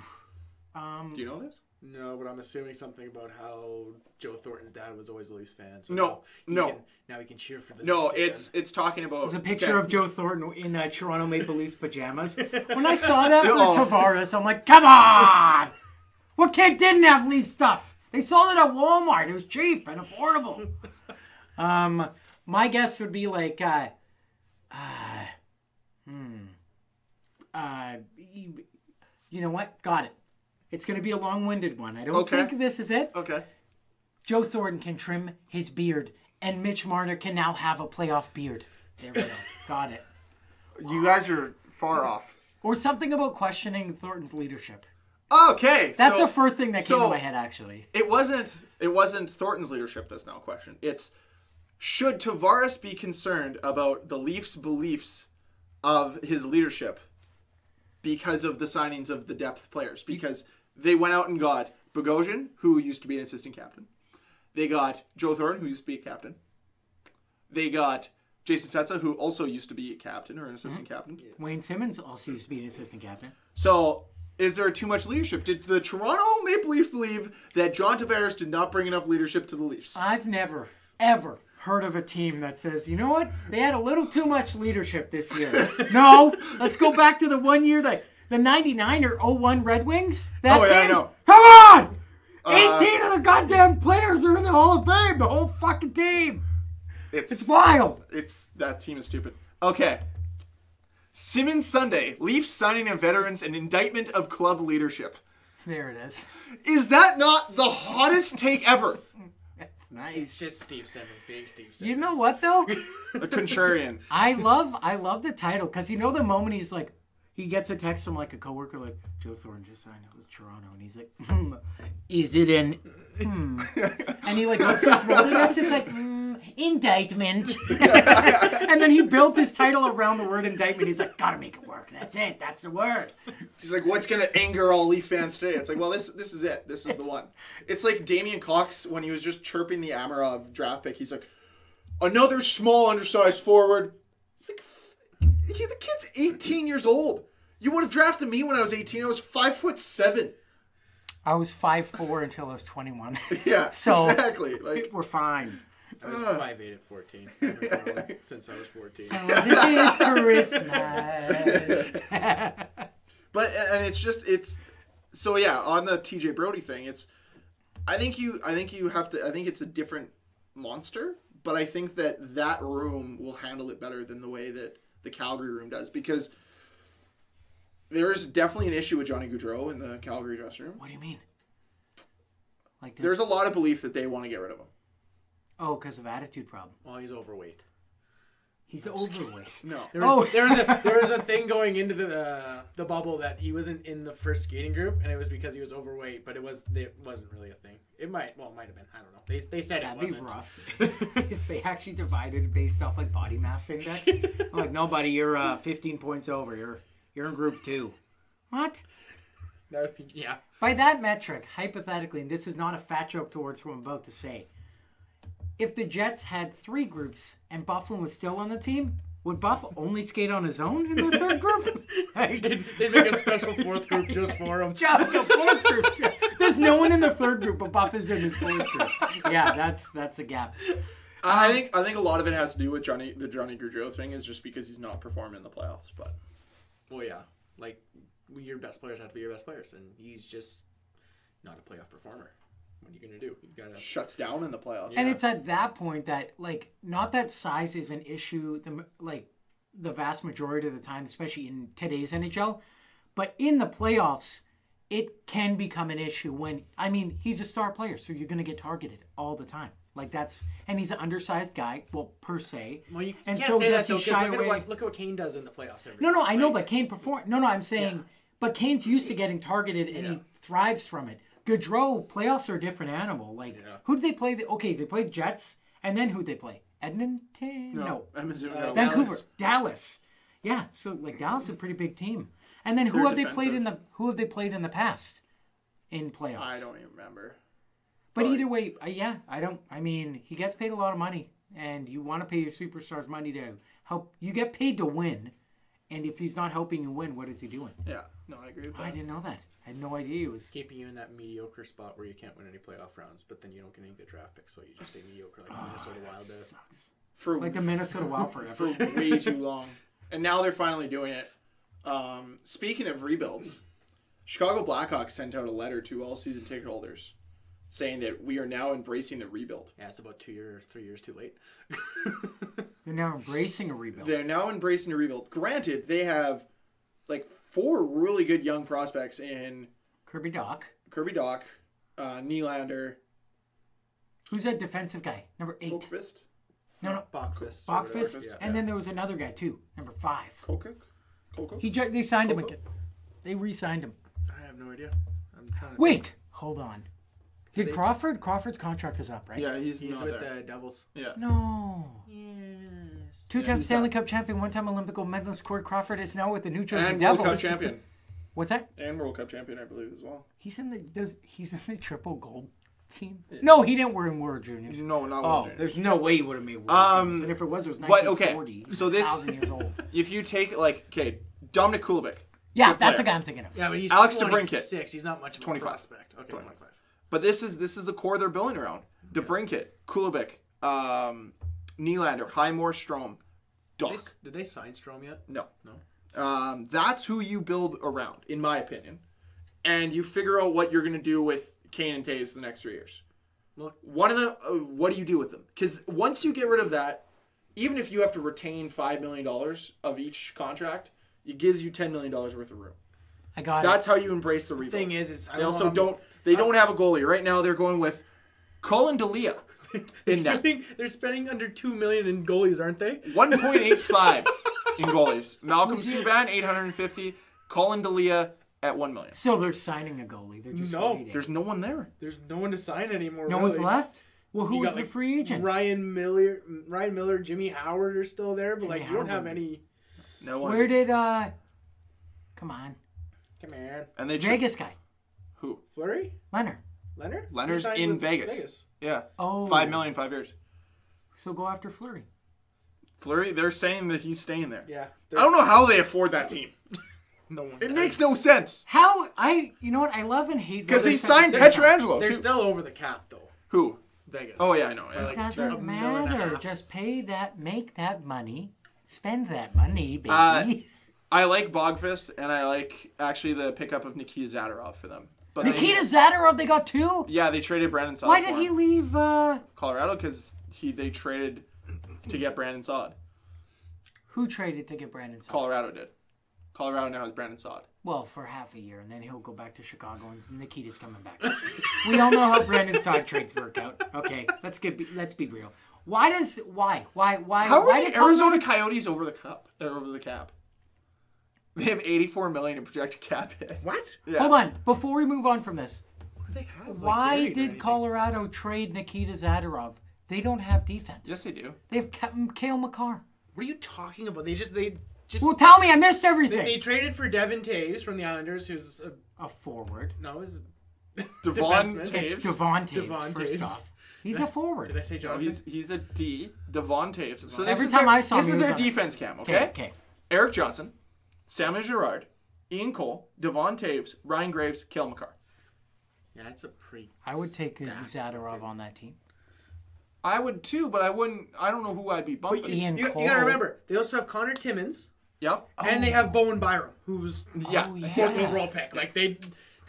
um, Do you know this? No, but I'm assuming something about how Joe Thornton's dad was always a Leafs fan. So No, now he no. Can, now he can cheer for the No, Leafs again. it's it's talking about There's a picture okay. of Joe Thornton in uh, Toronto Maple Leafs pajamas. When I saw that Oh. for Tavares, I'm like, come on! What kid didn't have Leaf stuff? They sold it at Walmart. It was cheap and affordable. um, my guess would be like, uh, uh, hmm, uh, you, you know what? Got it. It's going to be a long-winded one. I don't Okay. think this is it. Okay. Joe Thornton can trim his beard, and Mitch Marner can now have a playoff beard. There we go. Got it. You guys are far off. Or something about questioning Thornton's leadership. Okay, That's so the first thing that came so- to my head, actually. it wasn't it wasn't Thornton's leadership that's now questioned. It's should Tavares be concerned about the Leafs' beliefs of his leadership because of the signings of the depth players? Because they went out and got Bogosian, who used to be an assistant captain. They got Joe Thornton, who used to be a captain. They got Jason Spezza, who also used to be a captain or an assistant mm-hmm. captain. Wayne Simmonds also used to be an assistant captain. So, is there too much leadership? Did the Toronto Maple Leafs believe that John Tavares did not bring enough leadership to the Leafs? I've never, ever heard of a team that says, you know what? They had a little too much leadership this year. no, let's go back to the one year that the 99 or 01 Red Wings. That Oh, yeah, I know. Come on! Uh, 18 of the goddamn players are in the Hall of Fame. The whole fucking team. It's It's wild. it's that team is stupid. Okay. Simmons Sunday, Leafs signing of veterans and indictment of club leadership. There it is. Is that not the hottest take ever? That's nice. It's just Steve Simmons being Steve Simmons. You know what though? A contrarian. I love I love the title because you know the moment he's like he gets a text from like a coworker like Joe Thornton just signed with Toronto and he's like, hmm, is it an hmm. and he like lets his Rolodex. It's like hmm, indictment, and then he built his title around the word indictment. He's like, gotta make it work. That's it. That's the word. He's like, what's gonna anger all Leaf fans today? It's like, well, this this is it. This is the one. It's like Damien Cox when he was just chirping the Amirov draft pick. He's like, another small, undersized forward. It's like, he, the kid's 18 years old. You would have drafted me when I was 18. I was five foot seven. I was five four until I was twenty one. Yeah, So- exactly. Like, We're fine. I was uh. five eight at fourteen. I've been growing since I was fourteen. So this is Christmas. But and it's just it's so yeah on the TJ Brodie thing it's I think you I think you have to I think it's a different monster but I think that that room will handle it better than the way that the Calgary room does because there is definitely an issue with Johnny Gaudreau in the Calgary dressing room. What do you mean? Like There's a lot of belief that they want to get rid of him. oh, because of attitude problem. Well, he's overweight. He's overweight. No. There was, Oh. there was a there was a thing going into the uh, the bubble that he wasn't in the first skating group, and it was because he was overweight. But it was it wasn't really a thing. It might well it might have been. I don't know. They, they said That'd it be wasn't. rough if they actually divided based off like body mass index. I'm like, no, buddy, you're uh, 15 points over. You're you're in group two. What? That would be, yeah. By that metric, hypothetically, and this is not a fat joke towards what I'm about to say, if the Jets had three groups and Byfuglien was still on the team, would Buff only skate on his own in the third group? like, They make a special fourth group just for him. Joe, the fourth group. There's no one in the third group, but Buff is in his fourth group. Yeah, that's that's a gap. I um, think I think a lot of it has to do with Johnny the Johnny Gaudreau thing is just because he's not performing in the playoffs but Well, yeah. Like your best players have to be your best players, and he's just not a playoff performer. What are you gonna do? You've gotta. shuts down in the playoffs. And it's at that point that like not that size is an issue the like the vast majority of the time, especially in today's NHL, but in the playoffs, it can become an issue when I mean he's a star player, so you're going to get targeted all the time. Like that's and he's an undersized guy, well per se. Well, you and can't so say does that though, shy look, away? At what, look at what Kane does in the playoffs every No, no, year. I know, but Kane perform. No, no, I'm saying, but Kane's used to getting targeted and he thrives from it. Gaudreau playoffs are a different animal. Like, Yeah. who did they play? The, okay, they played Jets, and then who'd they play? Edmonton? No, Edmonton, Uh, no, Vancouver, Dallas. Dallas. Yeah, so like Dallas is a pretty big team. And then who They're have they played in the who have they played in the past in playoffs? I don't even remember. But Probably. either way, uh, yeah, I don't. I mean, he gets paid a lot of money, and you want to pay your superstars money to help. You get paid to win, and if he's not helping you win, what is he doing? Yeah, no, I agree with I didn't know that. I had no idea he was. keeping you in that mediocre spot where you can't win any playoff rounds, but then you don't get any good draft picks, so you just stay mediocre like Ah, Minnesota Wild did. Sucks. For Like the Minnesota Wild forever. for way too long, and now they're finally doing it. Um, speaking of rebuilds, Chicago Blackhawks sent out a letter to all season ticket holders saying that we are now embracing the rebuild. Yeah, it's about two years, three years too late. They're now embracing a rebuild. They're now embracing the rebuild. Granted, they have like four really good young prospects in Kirby Dach. Kirby Dach, uh, Nylander, Who's that defensive guy? Number eight. Fist? No, no. Boqvist. Boqvist. yeah. And then there was another guy too, number five. Kokuk? Kokuk? He ju- they signed him Coco? again. They re-signed him. I have no idea. I'm trying to. Wait, hold on. Did They- Crawford? Crawford's contract is up, right? Yeah, he's, He's not with there. the Devils. Yeah. No. Yes. Two-time he's Stanley Cup champion, one-time Olympic gold medalist Corey Crawford is now with the New Jersey And World Devils. Cup champion. What's that? And World Cup champion, I believe, as well. He's in the does he's in the triple gold team? No, he didn't win World Juniors. No, not Oh, World Junior. there's no way he would have made World Um, Juniors. And if it was, it was but, okay, 1940. so this- years old. If you take, like, okay, Dominik Kubalik, Yeah, that's player. a guy I'm thinking of. Yeah, but he's Alex 26. DeBrincat. He's not much of a 25. prospect. Okay, 25. 25. but this is this is the core they're building around. DeBrincat, Kulibik, um, Nylander, Highmore, Strome, Did Doc. they, did they sign Strome yet? No. No. Um, that's who you build around, in my opinion. And you figure out what you're going to do with Kane and Toews the next three years. Look, One of them, uh, what do you do with them? Because once you get rid of that, even if you have to retain $5 million of each contract, it gives you $10 million worth of room. I got it. That's how you embrace the rebuild. thing is, it's I they don't also don't, they don't have a goalie. Right now, they're going with Collin Delia They're in net. spending, they're spending under two million in goalies, aren't they? 1.85 in goalies. Malcolm Who's? Subban, 850. Collin Delia at 1 million. so they're signing a goalie. They're just No, waiting. There's no one there. There's no one to sign anymore. no really. one's left. Well, who You was got, the like, free agent? Ryan Miller, Ryan Miller, Jimmy Howard are still there, but like Jimmy you don't have any. No one. Where did uh? Come on, Come on, and they tra- Vegas guy, who? Fleury, Leonard. Leonard. Leonard's in with Vegas. Yeah. Oh, Five million, five years. So go after Fleury. Fleury, they're saying that he's staying there. Yeah, I don't know how they afford that team. no one. It does. makes no sense. How I? You know what? I love and hate Because he Vegas at the signed same time. They're too. still over the cap though. Who? Vegas. Oh, yeah, I know, By, yeah. like, Doesn't a million and a matter. Just pay that, make that money, spend that money, baby. Uh, I like Boqvist, and I like actually the pickup of Nikita Zadorov for them. But they- Nikita Zadorov, they got two. yeah, they traded Brandon Saad. Why did he leave? uh Colorado? Because he they traded to get Brandon Saad. Who traded to get Brandon? Saad? Colorado did. Colorado now has Brandon Saad. Well, for half a year, and then he'll go back to Chicago, and Nikita's coming back. we all know how Brandon Saad trades work out. Okay, let's get be, let's be real. Why does why why why How why are the Arizona Coyotes over the cup? Over the cap. They have 84 million in projected cap hit. What? Yeah. Hold on, before we move on from this, What do they have? like, why buried did? Colorado trade Nikita Zadorov? They don't have defense. Yes, they do. They have Captain Cale Makar. What are you talking about? They just they just Well, tell me, I missed everything. they traded for Devin Toews from the Islanders, who's a, a forward. no, is Devon Defenseman. Toews. It's Devon Toews, Devon first off. He's a forward. Did I say No, he's he's a D. Devon Toews. So this Every is time their, I saw this he is was their on defense cam. Okay, Okay. okay. Erik Johnson, Samuel Girard, Ian Cole, Devon Toews, Ryan Graves, Cale Makar. yeah, it's a pretty. I would take stacked Zadorov on that team. I would too, but I wouldn't. I don't know who I'd be bumping. Ian You, you gotta remember, they also have Conor Timmins, Yep. and they have Bowen Byram, who's oh, Yeah. Oh, yeah. fourth overall pick. Like they,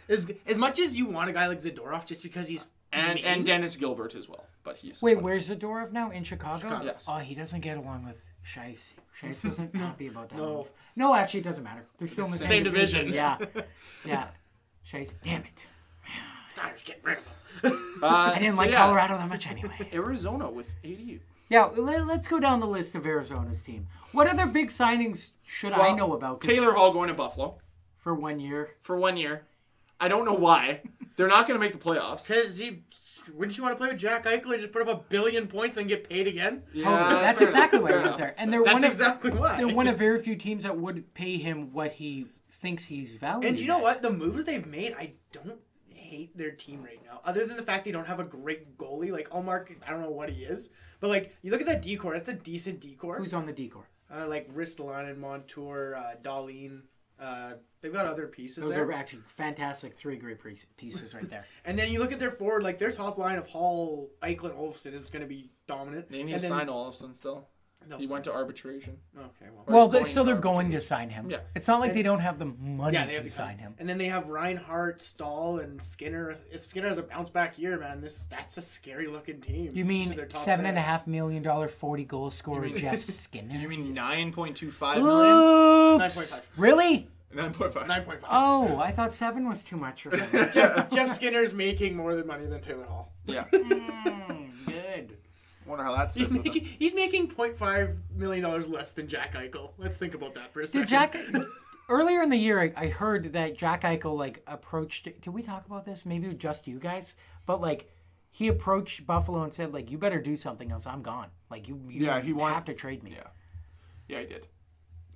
as as much as you want a guy like Zadorov, just because he's And mean, and Dennis Gilbert as well, but he's Wait, 20. where's Zadorov now? In Chicago? Chicago. Yes. Oh, he doesn't get along with Shives. Shives wasn't happy about that No. move. No, actually, it doesn't matter. They're still in the same, Same division. Yeah. Yeah. Shives, damn it. I was getting rid of him. Uh, I didn't so like yeah, Colorado that much anyway. Arizona with ADU. Yeah, let, us go down the list of Arizona's team. What other big signings should I know about? Taylor Hall going to Buffalo For one year. for one year. I don't know why. They're not going to make the playoffs. Because you, wouldn't you want to play with Jack Eichel and just put up a billion points and get paid again? Totally. That's fair exactly enough, why fair he went there. And they're That's one of, exactly why. They're one of very few teams that would pay him what he thinks he's valued. And you know at. what? The moves they've made, I don't hate their team right now. Other than the fact they don't have a great goalie, like Omar, I don't know what he is, but like you look at that D core, that's a decent D core. Who's on the D core? uh, like Ristolainen, Montour, uh, Dahlin. Uh, they've got other pieces Those there. are actually fantastic three great pieces right there. And then you look at their forward, like their top line of Hall, Eichel, and Olofsson is going to be dominant. They need and to then- sign Olofsson still. they'll He sign- went to arbitration. Okay, well. well, they, so they're to going to sign him. Yeah. It's not like And- they don't have the money Yeah, they have to to sign him. And then they have Reinhart, Staal, and Skinner. If Skinner has a bounce back year, man, this that's a scary looking team. You These mean are their top seven and a six. half million dollar forty goal scorer mean- Jeff Skinner? You mean 9.25 million? Oops. 9.5. Really? Nine point five. Nine point five. Oh, I thought seven was too much for. Jeff, Jeff Skinner's making more than money than Taylor Hall. Yeah. Mm, good. Wonder how that He's making he's making 0.5 million dollars less than Jack Eichel. Let's think about that for a second. Did Jack earlier in the year? I, I heard that Jack Eichel like approached. Did we talk about this? Maybe just you guys, but like he approached Buffalo and said like, "You better do something else. I'm gone. Like you, you Yeah, he want- have to trade me." Yeah. Yeah, he did.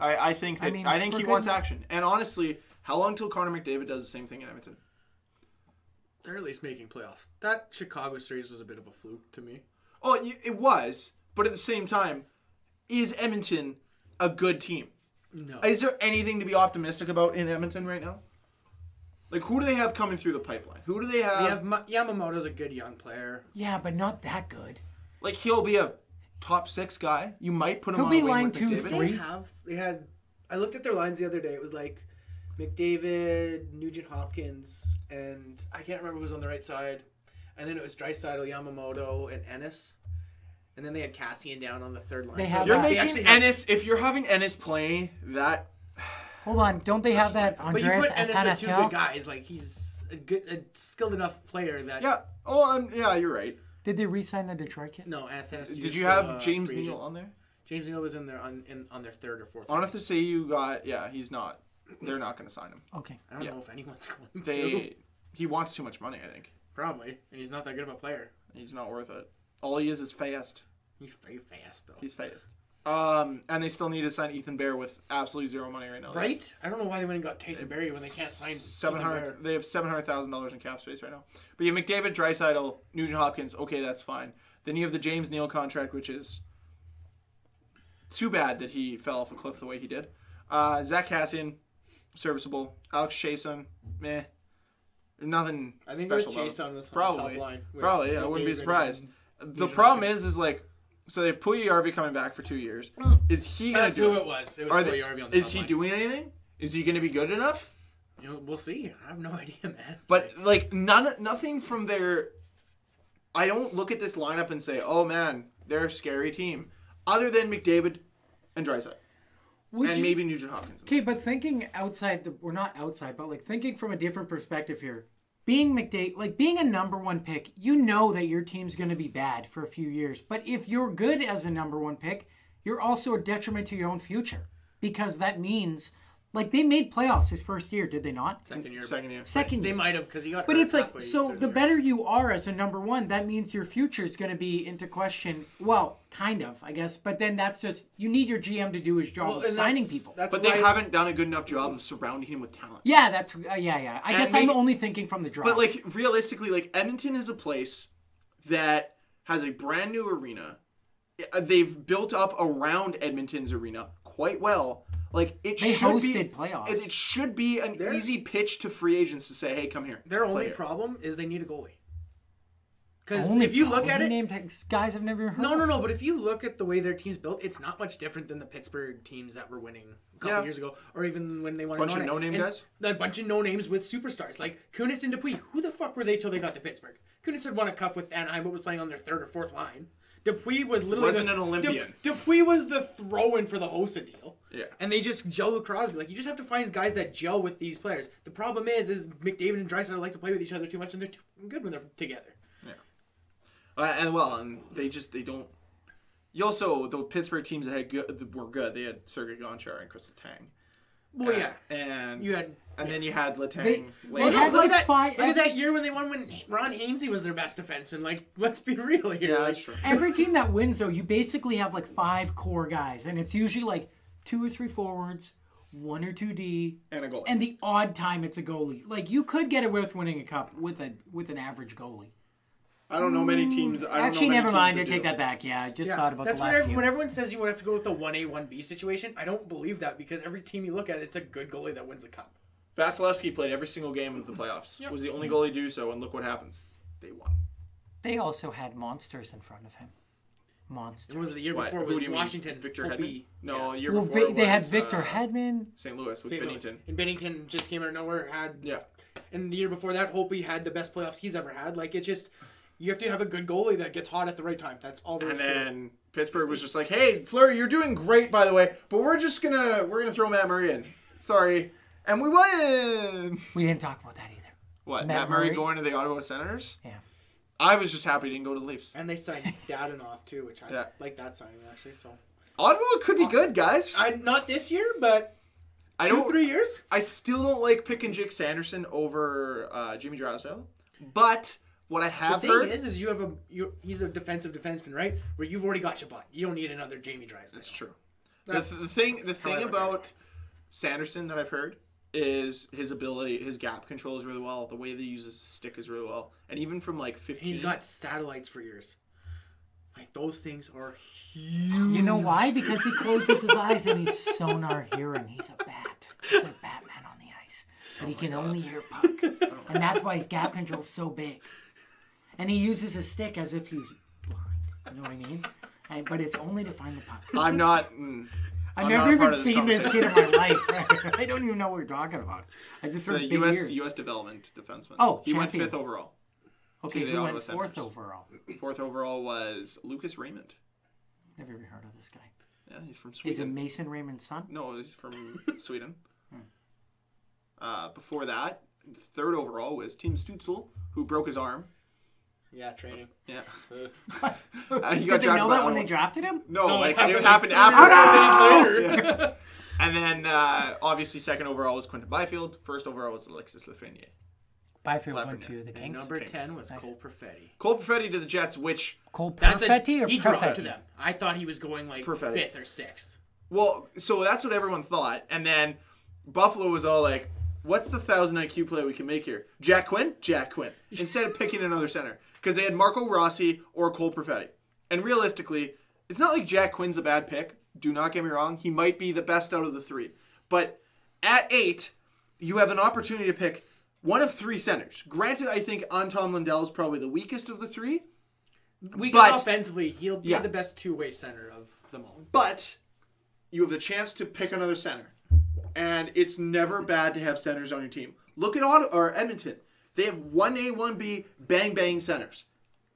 I, I think that I, mean, think he good- wants action. And honestly, how long till Connor McDavid does the same thing in Edmonton? They're at least making playoffs. That Chicago series was a bit of a fluke to me. Oh, it was, but at the same time, is Edmonton a good team? No. Is there anything to be optimistic about in Edmonton right now? Like, who do they have coming through the pipeline? Who do they have? We have Ma- Yamamoto's a good young player. Yeah, but not that good. like, he'll be a top six guy. You might put him He'll on be a wing line with two, McDavid. three. They have. They had. I looked at their lines the other day. It was like McDavid, Nugent Hopkins, and I can't remember who was on the right side. And then it was Draisaitl, Yamamoto, and Ennis. And then they had Kassian down on the third line. They So have You're that. making actually have- Ennis. If you're having Ennis playing that, Hold on, don't they have that But you Andreas put Ennis with two good Athanasiou? guys. Like he's a good, a skilled enough player that. yeah. Oh, um, yeah, you're right. Did they re-sign the Detroit kid? No, Athanasiou. Did you have a James Neal on there? James Neal was in there on in, on their third or fourth. I want to say you got. Yeah, he's not. They're not going to sign him. Okay. I don't yeah. know if anyone's going to. They. He wants too much money. I think Probably, and he's not that good of a player. he's not worth it. All he is is fast. He's very fast though. He's fast. Um, and they still need to sign Ethan Bear with absolutely zero money right now. Right? I don't know why they went and got Tyson Barrie when they can't sign seven hundred. They have seven hundred thousand dollars in cap space right now. But you have McDavid, Draisaitl, Nugent Hopkins. Okay, that's fine. Then you have the James Neal contract, which is too bad that he fell off a cliff the way he did. Uh, Zach Kassian, serviceable. Alex Chiasson, meh. Nothing I think special. it was him. Was on Probably. the top line. Probably, yeah, I wouldn't be surprised. The problem is, is like, so they have Puljujärvi coming back for two years. Mm. Is he gonna That's do who it? it was. It was Are they, Puljujärvi on the is top he line. doing anything? Is he going to be good enough? You know, we'll see. I have no idea, man. But like none, nothing from their. I don't look at this lineup and say, "Oh man, they're a scary team," other than McDavid and Draisaitl Would and you- maybe Nugent Hopkins. Okay, but thinking outside the, or not outside, but like thinking from a different perspective here. Being McDavid, like being a number one pick, you know that your team's going to be bad for a few years. But if you're good as a number one pick, you're also a detriment to your own future because that means, like they made playoffs his first year, did they not? Second year. Second year. Second year. They might have because he got. But hurt it's like so the year. better you are as a number one, that means your future is going to be into question. Well, kind of, I guess. But then that's just you need your GM to do his job Well, of and signing that's- people. That's But why, they haven't done a good enough job of surrounding him with talent. Yeah, that's uh, yeah, yeah. I And guess maybe- I'm only thinking from the draft. But like realistically, like Edmonton is a place that has a brand new arena. Uh, They've built up around Edmonton's arena quite well. Like it They should be, hosted playoffs. It, it should be an They're- easy pitch to free agents to say, "Hey, come here." Their only here." problem is they need a goalie. Because if you look at it, named guys I've never heard. no, no, no. But if you look at the way their team's built, it's not much different than the Pittsburgh teams that were winning a couple Yeah. years ago, or even when they won. Bunch of and no-name guys? A bunch of no names with superstars like Kunitz and Dupuis. Who the fuck were they till they got to Pittsburgh? Kunitz had won a cup with Anaheim, but was playing on their third or fourth line. Dupuis was literally Wasn't the, an Olympian. Dupuis was the throw-in for the Hossa deal. Yeah. And they just gel with Crosby. Like you just have to find guys that gel with these players. The problem is, is McDavid and Draisaitl like to play with each other too much, and they're too good when they're together. Uh, and well, and they just they don't. You also the Pittsburgh teams that had good were good. They had Sergei Gonchar and Kris Letang. Well, yeah. and You had- and then you had Letang. They- later. they had look like at that, five- Look at that year when they won when Ron Hainsey was their best defenseman. Like, let's be real here. yeah, like, that's true. Every team that wins, though, you basically have like five core guys, and it's usually like two or three forwards, one or two D, And a goal. and the odd time it's a goalie. Like you could get away with winning a cup with a with an average goalie. I don't know many teams. I don't Actually, know many never mind. I take that back. Yeah, I just Yeah, thought about that's the when, last ev- few. when everyone says you would have to go with the one A one B situation. I don't believe that because every team you look at, it's a good goalie that wins the cup. Vasilevskiy played every single game of the playoffs. Yep. Was the only goalie to do so, and look what happens. They won. They also had monsters in front of him. Monsters. It was the year What? before Who was do you mean? Washington. Victor Hope Hedman? No, Yeah. year well, before Vi- they had was, Victor uh, Hedman. St. Louis with St. Louis. Binnington. And Binnington just came out of nowhere. Had Yeah. and the year before that, Holtby had the best playoffs he's ever had. Like it's just you have to have a good goalie that gets hot at the right time. That's all there And is to it. then Pittsburgh was just like, "Hey, Fleury, you're doing great, by the way, but we're just gonna we're gonna throw Matt Murray in. Sorry, and we won. We didn't talk about that either. What? Matt Matt, Murray, Murray? going to the Ottawa Senators? Yeah. I was just happy he didn't go to the Leafs. And they signed Dadonov too, which I Yeah. like that signing actually. So Ottawa could be good, guys. I, I not this year, but I two, don't. three years. I still don't like picking Jake Sanderson over uh, Jimmy Drysdale, but what I The have thing heard is, is you have a you he's a defensive defenseman, right? Where you've already got Chabot. You don't need another Jamie Drysdale. That's true. The, That's the thing, the thing about Sanderson that I've heard is his ability, his gap control is really well. The way that he uses his stick is really well, and even from like fifteen, He's got satellites for ears. Like those things are huge. You know why? Because he closes his eyes and he's sonar hearing. He's a bat. He's like Batman on the ice. But he can only hear puck. And that's why his gap control's so big. And he uses his stick as if he's blind. You know what I mean? And, but it's only to find the puck. I'm not. Mm, I've never even part this seen this kid in my life. I don't even know what you're talking about. I just the heard big U.S. ears. U.S. development defenseman. Oh, he went fifth overall. okay, who went fourth Senators. overall? Fourth overall was Lucas Raymond. Never even heard of this guy. Yeah, he's from Sweden. He's a Mason Raymond's son. No, he's from Sweden. Uh, before that, third overall was Tim Stützle, who broke his arm. Yeah, training. Yeah. What? Uh, he Did got they know that when Ottawa. they drafted him? No, No, like it it happened, happened like, after three days later. and then uh, obviously second overall was Quinton Byfield. First overall was Alexis Lafreniere. Byfield Lafreniere. went to the And Kings. number Kings. ten was Nice. Cole Perfetti. Cole Perfetti to the Jets, which Cole Perfetti or he dropped Perfetti? to them. I thought he was going like Perfetti. fifth or sixth. well, so that's what everyone thought. And then Buffalo was all like, "What's the thousand IQ play we can make here? Jack Quinn, Jack Quinn." Instead of picking another center, because they had Marco Rossi or Cole Perfetti. And realistically, it's not like Jack Quinn's a bad pick. Do not get me wrong; he might be the best out of the three. But at eight, you have an opportunity to pick one of three centers. Granted, I think Anton Lundell is probably the weakest of the three, We But- offensively, he'll be Yeah. the best two-way center of them all. but you have the chance to pick another center. And it's never bad to have centers on your team. Look at Ottawa, or Edmonton. They have 1A, 1B, bang bang centers.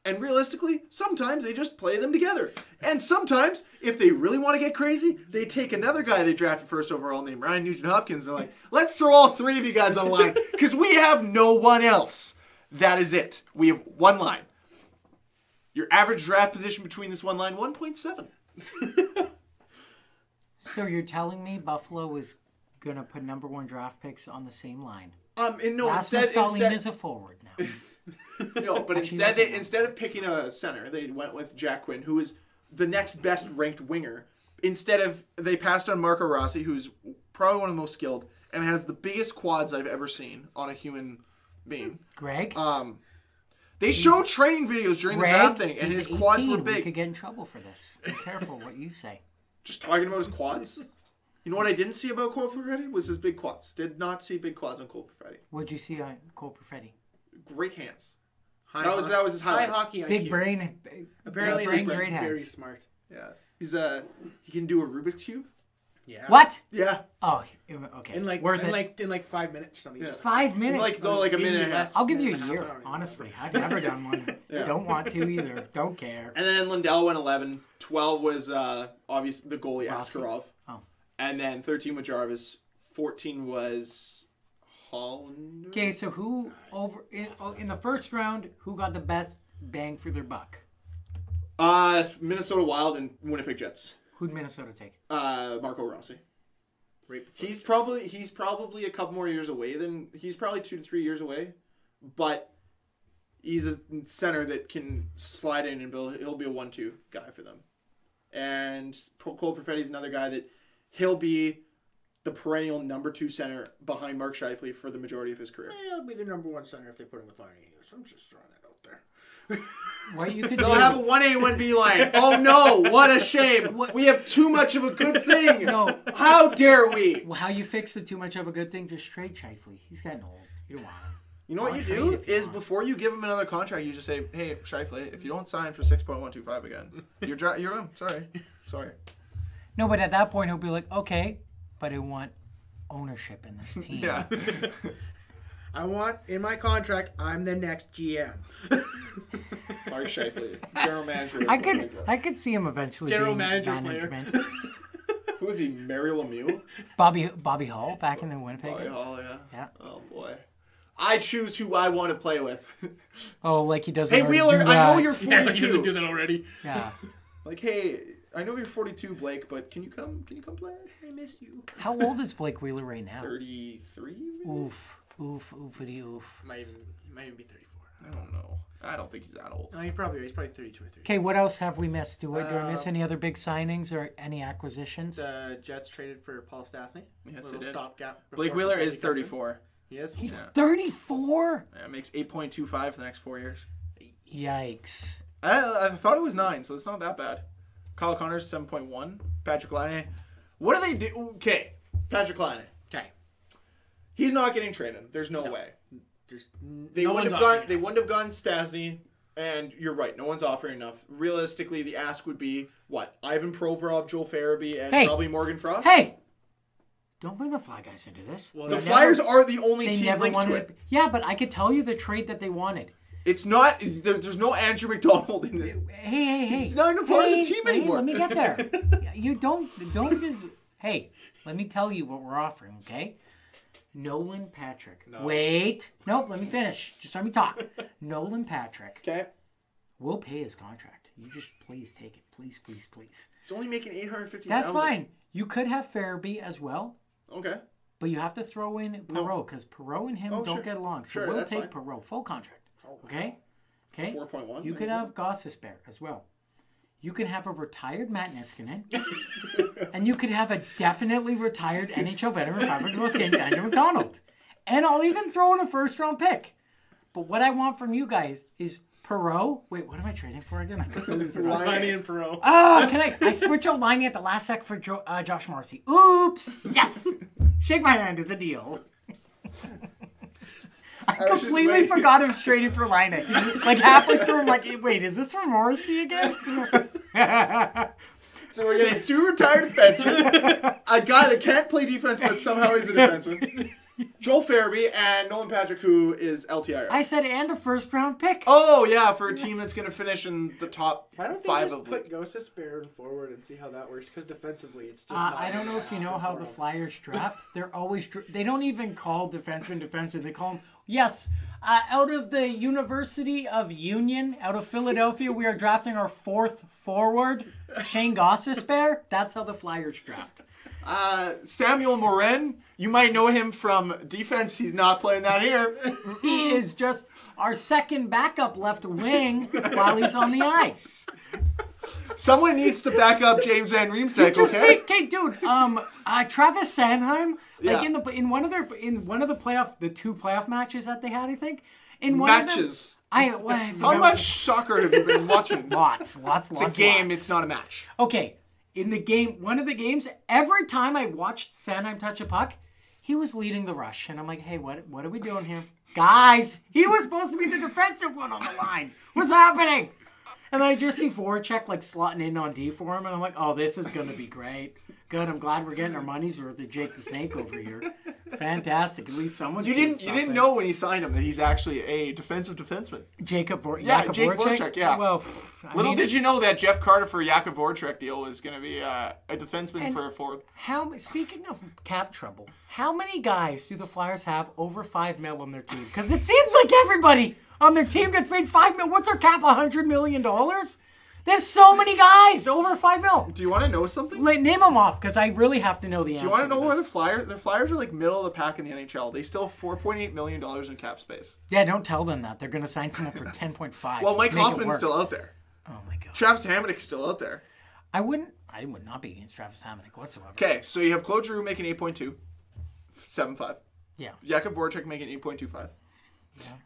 And realistically, sometimes they just play them together. And sometimes, if they really want to get crazy, they take another guy they drafted first overall named Ryan Nugent Hopkins and they're like, let's throw all three of you guys on the line because we have no one else. That is it. We have one line. Your average draft position between this one line, 1.7. So you're telling me Buffalo was gonna put number one draft picks on the same line? Um, and no, Rasmus instead, instead, is a forward now. no, but instead, they, instead of picking a center, they went with Jack Quinn, who is the next best ranked winger. Instead of they passed on Marco Rossi, who's probably one of the most skilled and has the biggest quads I've ever seen on a human being. Greg. Um, they showed training videos during the draft thing, and he's his quads 18. were We big. could get in trouble for this. Be careful what you say. Just talking about his quads. You know what I didn't see about Cole Perfetti was his big quads. Did not see big quads on Cole Perfetti. What'd you see on Cole Perfetti? Great hands. High That was- that was his high highlights. hockey IQ. Big brain. big- Apparently, big brain, like, great very smart. Yeah, he's uh he can do a Rubik's cube. Yeah. What? Yeah, Oh, okay. In like Worth in it. like in like five minutes or something. Yeah. Five minutes. like though like a minute and a half. less. I'll give you a and a half, year. I. Honestly, I've never done one. Don't want to either. Don't care. And then Lundell went 11. 12 was uh, obviously the goalie Rossi? Askarov. And then 13 was Jarvis. 14 was Holland. Okay, so who over in, oh, in the first round? Who got the best bang for their buck? Uh, Minnesota Wild and Winnipeg Jets. Who'd Minnesota take? Uh, Marco Rossi. Right He's probably he's probably a couple more years away than he's probably two to three years away, but he's a center that can slide in and build. He'll be a one-two guy for them, and Cole Perfetti's another guy that he'll be the perennial number two center behind Mark Scheifele for the majority of his career. Eh, He'll be the number one center if they put him with Larry Hughes. I'm just throwing that out there. What you could They'll do? have a one A one B line. Oh no! What a shame. What- We have too much of a good thing. No. How dare we? Well, how you fix the too much of a good thing? Just trade Scheifele. He's getting old. You don't want him. You know what Or you trade do if you is want. before you give him another contract, you just say, "Hey, Scheifele, if you don't sign for six point one two five again, you're dry, you're on. Sorry, sorry." No, but at that point he'll be like, okay, but I want ownership in this team. Yeah, I want in my contract. I'm the next GM. Mark Scheifele, general manager. of I could, I could see him eventually General being manager player. Who is he? Mary Lemieux? Bobby Bobby Hull back in the Winnipeg. Oh, days? yeah, yeah. Yeah. Oh boy. I choose who I want to play with. Oh, like he doesn't. hey Wheeler, do I know you're Yeah, he 42. doesn't do that already. Yeah. Like, hey, I know you're 42, Blake, but can you come? Can you come play? I miss you. How old is Blake Wheeler right now? 33? Oof, oof, oofity oof. Might even, he might even be 34. I don't know. I don't think he's that old. No, he probably he's probably 32 or 33. Okay, what else have we missed? Do, we, do I miss Uh, any other big signings or any acquisitions? The Jets traded for Paul Stastny. Yes, Little they did. stopgap. Blake Wheeler is 34. He is. He's Yeah. 34. Yeah, makes 8.25 for the next four years. Yikes. I, I thought it was nine, so it's not that bad. Kyle Connors 7.1. Patrik Laine. What do they do? Okay, Patrik Laine. Okay. He's not getting traded. There's no, way. There's They no wouldn't have gone. They wouldn't have gone Stastny. And you're right. No one's offering enough. Realistically, the ask would be what? Ivan Provorov, Joel Farabee, and Hey. probably Morgan Frost. Hey! Don't bring the Fly Guys into this. Well, the Flyers never- are the only They team never linked to wanted. it. Yeah, but I could tell you the trade that they wanted. It's not. There, there's no Andrew MacDonald in this. Hey, hey, hey! He's not even a part of the Hey, team hey, anymore. let me get there. you don't don't just. Hey, let me tell you what we're offering. Okay, Nolan Patrick. Wait, nope. Let me finish. Just let me talk. Nolan Patrick. Okay. We'll pay his contract. You just please take it. Please, please, please. He's only making 850. That's fine. You could have Farabee as well, Okay. but you have to throw in Perot because Perot and him Oh, don't sure. get along. So Sure, we'll take fine. Perot full contract. Okay. Okay. 4.1. You could have Gostisbehere as well. You could have a retired Matt Niskanen, and you could have a definitely retired NHL veteran most games, Andrew MacDonald. And I'll even throw in a first round pick. But what I want from you guys is Perot. Wait, what am I trading for again? I completely forgot. Liney and Perot. Oh, can I? I switch out Liney at the last sec for jo- uh, Josh Morrissey. Oops. Yes. Shake my hand. It's a deal. I was just completely forgot I was trading for Liney. Like halfway through, I'm like, wait, is this for Morrissey again? So we're getting two retired defensemen, a guy that can't play defense but somehow is a defenseman, Joel Farabee, and Nolan Patrick, who is LTIR. I said, and a first round pick. oh yeah, for a team that's going to finish in the top Why don't they five just of put league. Gostisbehere forward and see how that works? Because defensively, it's just. Uh, not I don't know if you know how the. Flyers draft. They're always dr- they don't even call defenseman defenseman. They call them yes. Uh, out of the University of Union, out of Philadelphia, we are drafting our fourth forward, Shane Gostisbehere. That's how the Flyers draft. Uh, Samuel Morin, you might know him from defense. He's not playing that here. He is just our second backup left wing while he's on the ice. Someone needs to back up James Van Riemsdyk, okay? say, okay, dude. Um, uh, Travis Sanheim, like Yeah. in the in one of their in one of the playoff the two playoff matches that they had, I think. In one Of them, Matches. I, well, I How much soccer have you been watching? Lots, lots, lots. It's a game, lots. it's not a match. Okay, in the game, one of the games, every time I watched Sanheim touch a puck, he was leading the rush, and I'm like, hey, what, what are we doing here, guys? He was supposed to be the defensive one on the line. What's happening? And then I just see Voracek like slotting in on D for him, and I'm like, oh, this is gonna be great. Good, I'm glad we're getting our money's worth of Jake the Snake over here. Fantastic. At least someone's You didn't you didn't know when you signed him that he's actually a defensive defenseman. Jacob Vor- Yeah, Jakub Jake Voracek? Voracek, yeah. Well, pff, I Little mean, did you know that Jeff Carter for Yakov Voracek deal was going to be uh, a defenseman for a forward. How speaking of cap trouble, how many guys do the Flyers have over five mil on their team? Because it seems like everybody on their team gets paid five mil. What's their cap? A hundred million dollars? There's so many guys over five mil. Do you want to know something? Like, name them off because I really have to know the answer. Do you want to know where the Flyers? The Flyers are like middle of the pack in the NHL. They still have four point eight million dollars in cap space. Yeah, don't tell them that. They're going to sign someone for ten point five. Well, Mike Hoffman's still out there. Oh my god. Travis Hamonic's still out there. I wouldn't. I would not be against Travis Hamonic whatsoever. Okay, so you have Claude Giroux making eight point two, seven five. Yeah. Jakub Voracek making eight point two five.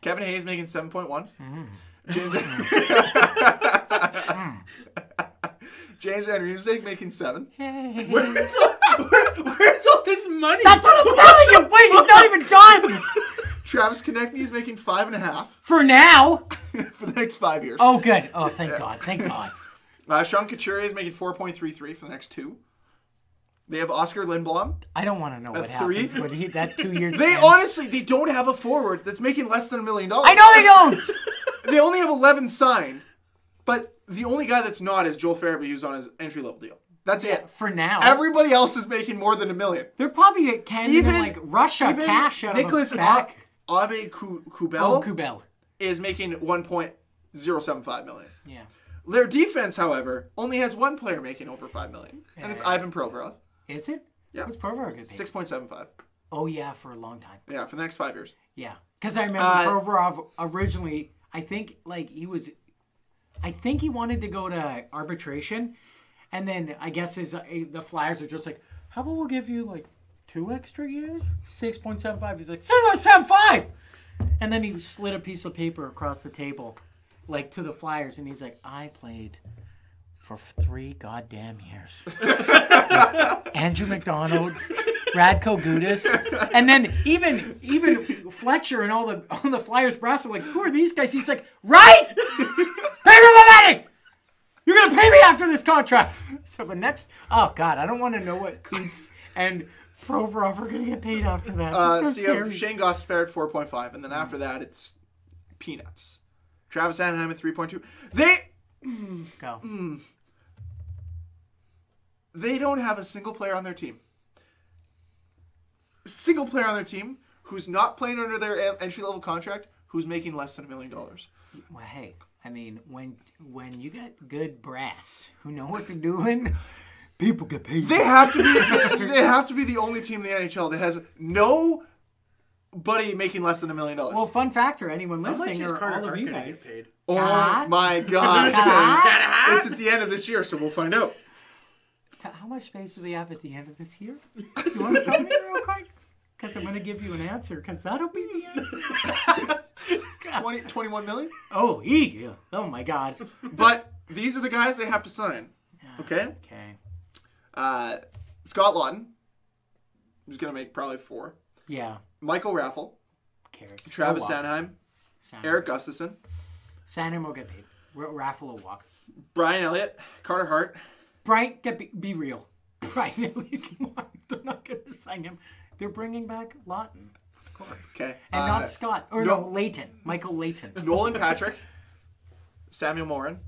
Kevin Hayes making seven point one. Mm-hmm. James James Van Riemsdyk making seven. Hey. Where's all, where, where's all this money? That's what I'm telling you. Wait, he's not even done Travis Konecny is making five and a half for now. for the next five years. Oh, good. Oh, thank God. Thank God. Uh, Sean Couturier is making four point three three for the next two. They have Oscar Lindblom. I don't want to know what three? happens when he that two years. They honestly they don't have a forward that's making less than a million dollars. I know they don't. They only have eleven signed, but the only guy that's not is Joel Farabee, who's on his entry level deal. That's it. For now, Everybody else is making more than a million. they're probably can't even, Even like Russia even cash out Nicholas of a back. A- Aube-Kubel Oh, Kubel. is making 1.075 million. Yeah. Their defense, however, only has one player making over 5 million, and it's Ivan Provorov, Is it? Yeah. What's Provorov get paid? 6.75. Oh yeah, for a long time. Yeah, for the next 5 years. Yeah, because I remember Uh, Provorov originally. I think like he was, I think he wanted to go to arbitration, and then I guess his uh, the Flyers are just like, how about we'll give you like two extra years, six point seven five. He's like six point seven five, and then he slid a piece of paper across the table, like to the Flyers, and he's like, I played. For three goddamn years, Andrew McDonald, Radko Gudas, and then even even Fletcher and all the all the Flyers brass are like, who are these guys? He's like, right, pay me my money. You're gonna pay me after this contract. So the next, oh god, I don't want to know what Coots and Provorov are gonna get paid after that. Uh, so so you have. Shane Gostisbehere at 4.5, and then after that, it's peanuts. Travis Sanheim at 3.2. They Go. They don't have a single player on their team. Single player on their team who's not playing under their entry level contract who's making less than a million dollars. Well, hey, I mean, when when you got good brass who know what they're doing, people get paid. They have to be they have to be the only team in the NHL that has no buddy making less than a million dollars. well, fun fact for anyone How much listening is or Carter all of you guys. get paid? oh God. my god. God. it's at the end of this year, so we'll find out. How much space do they have at the end of this year? You want to tell me real quick? Because I'm going to give you an answer, because that'll be the answer. It's 20, 21 million. Oh, yeah. Oh, my God. But these are the guys they have to sign. Okay? Okay. Uh, Scott Laughton, who's going to make probably four. Yeah. Michael Raffl, Cares. Travis walk. Sanheim, San- Erik Gustafsson, Sanheim will get paid. R- Raffl will walk. Brian Elliott, Carter Hart. Brian, get be, be real. Brian come on. They're not going to sign him. They're bringing back Laughton, of course. Okay. And uh, not Scott. Or no, no. Leighton. Michael Leighton. Nolan Patrick, Samuel Morin.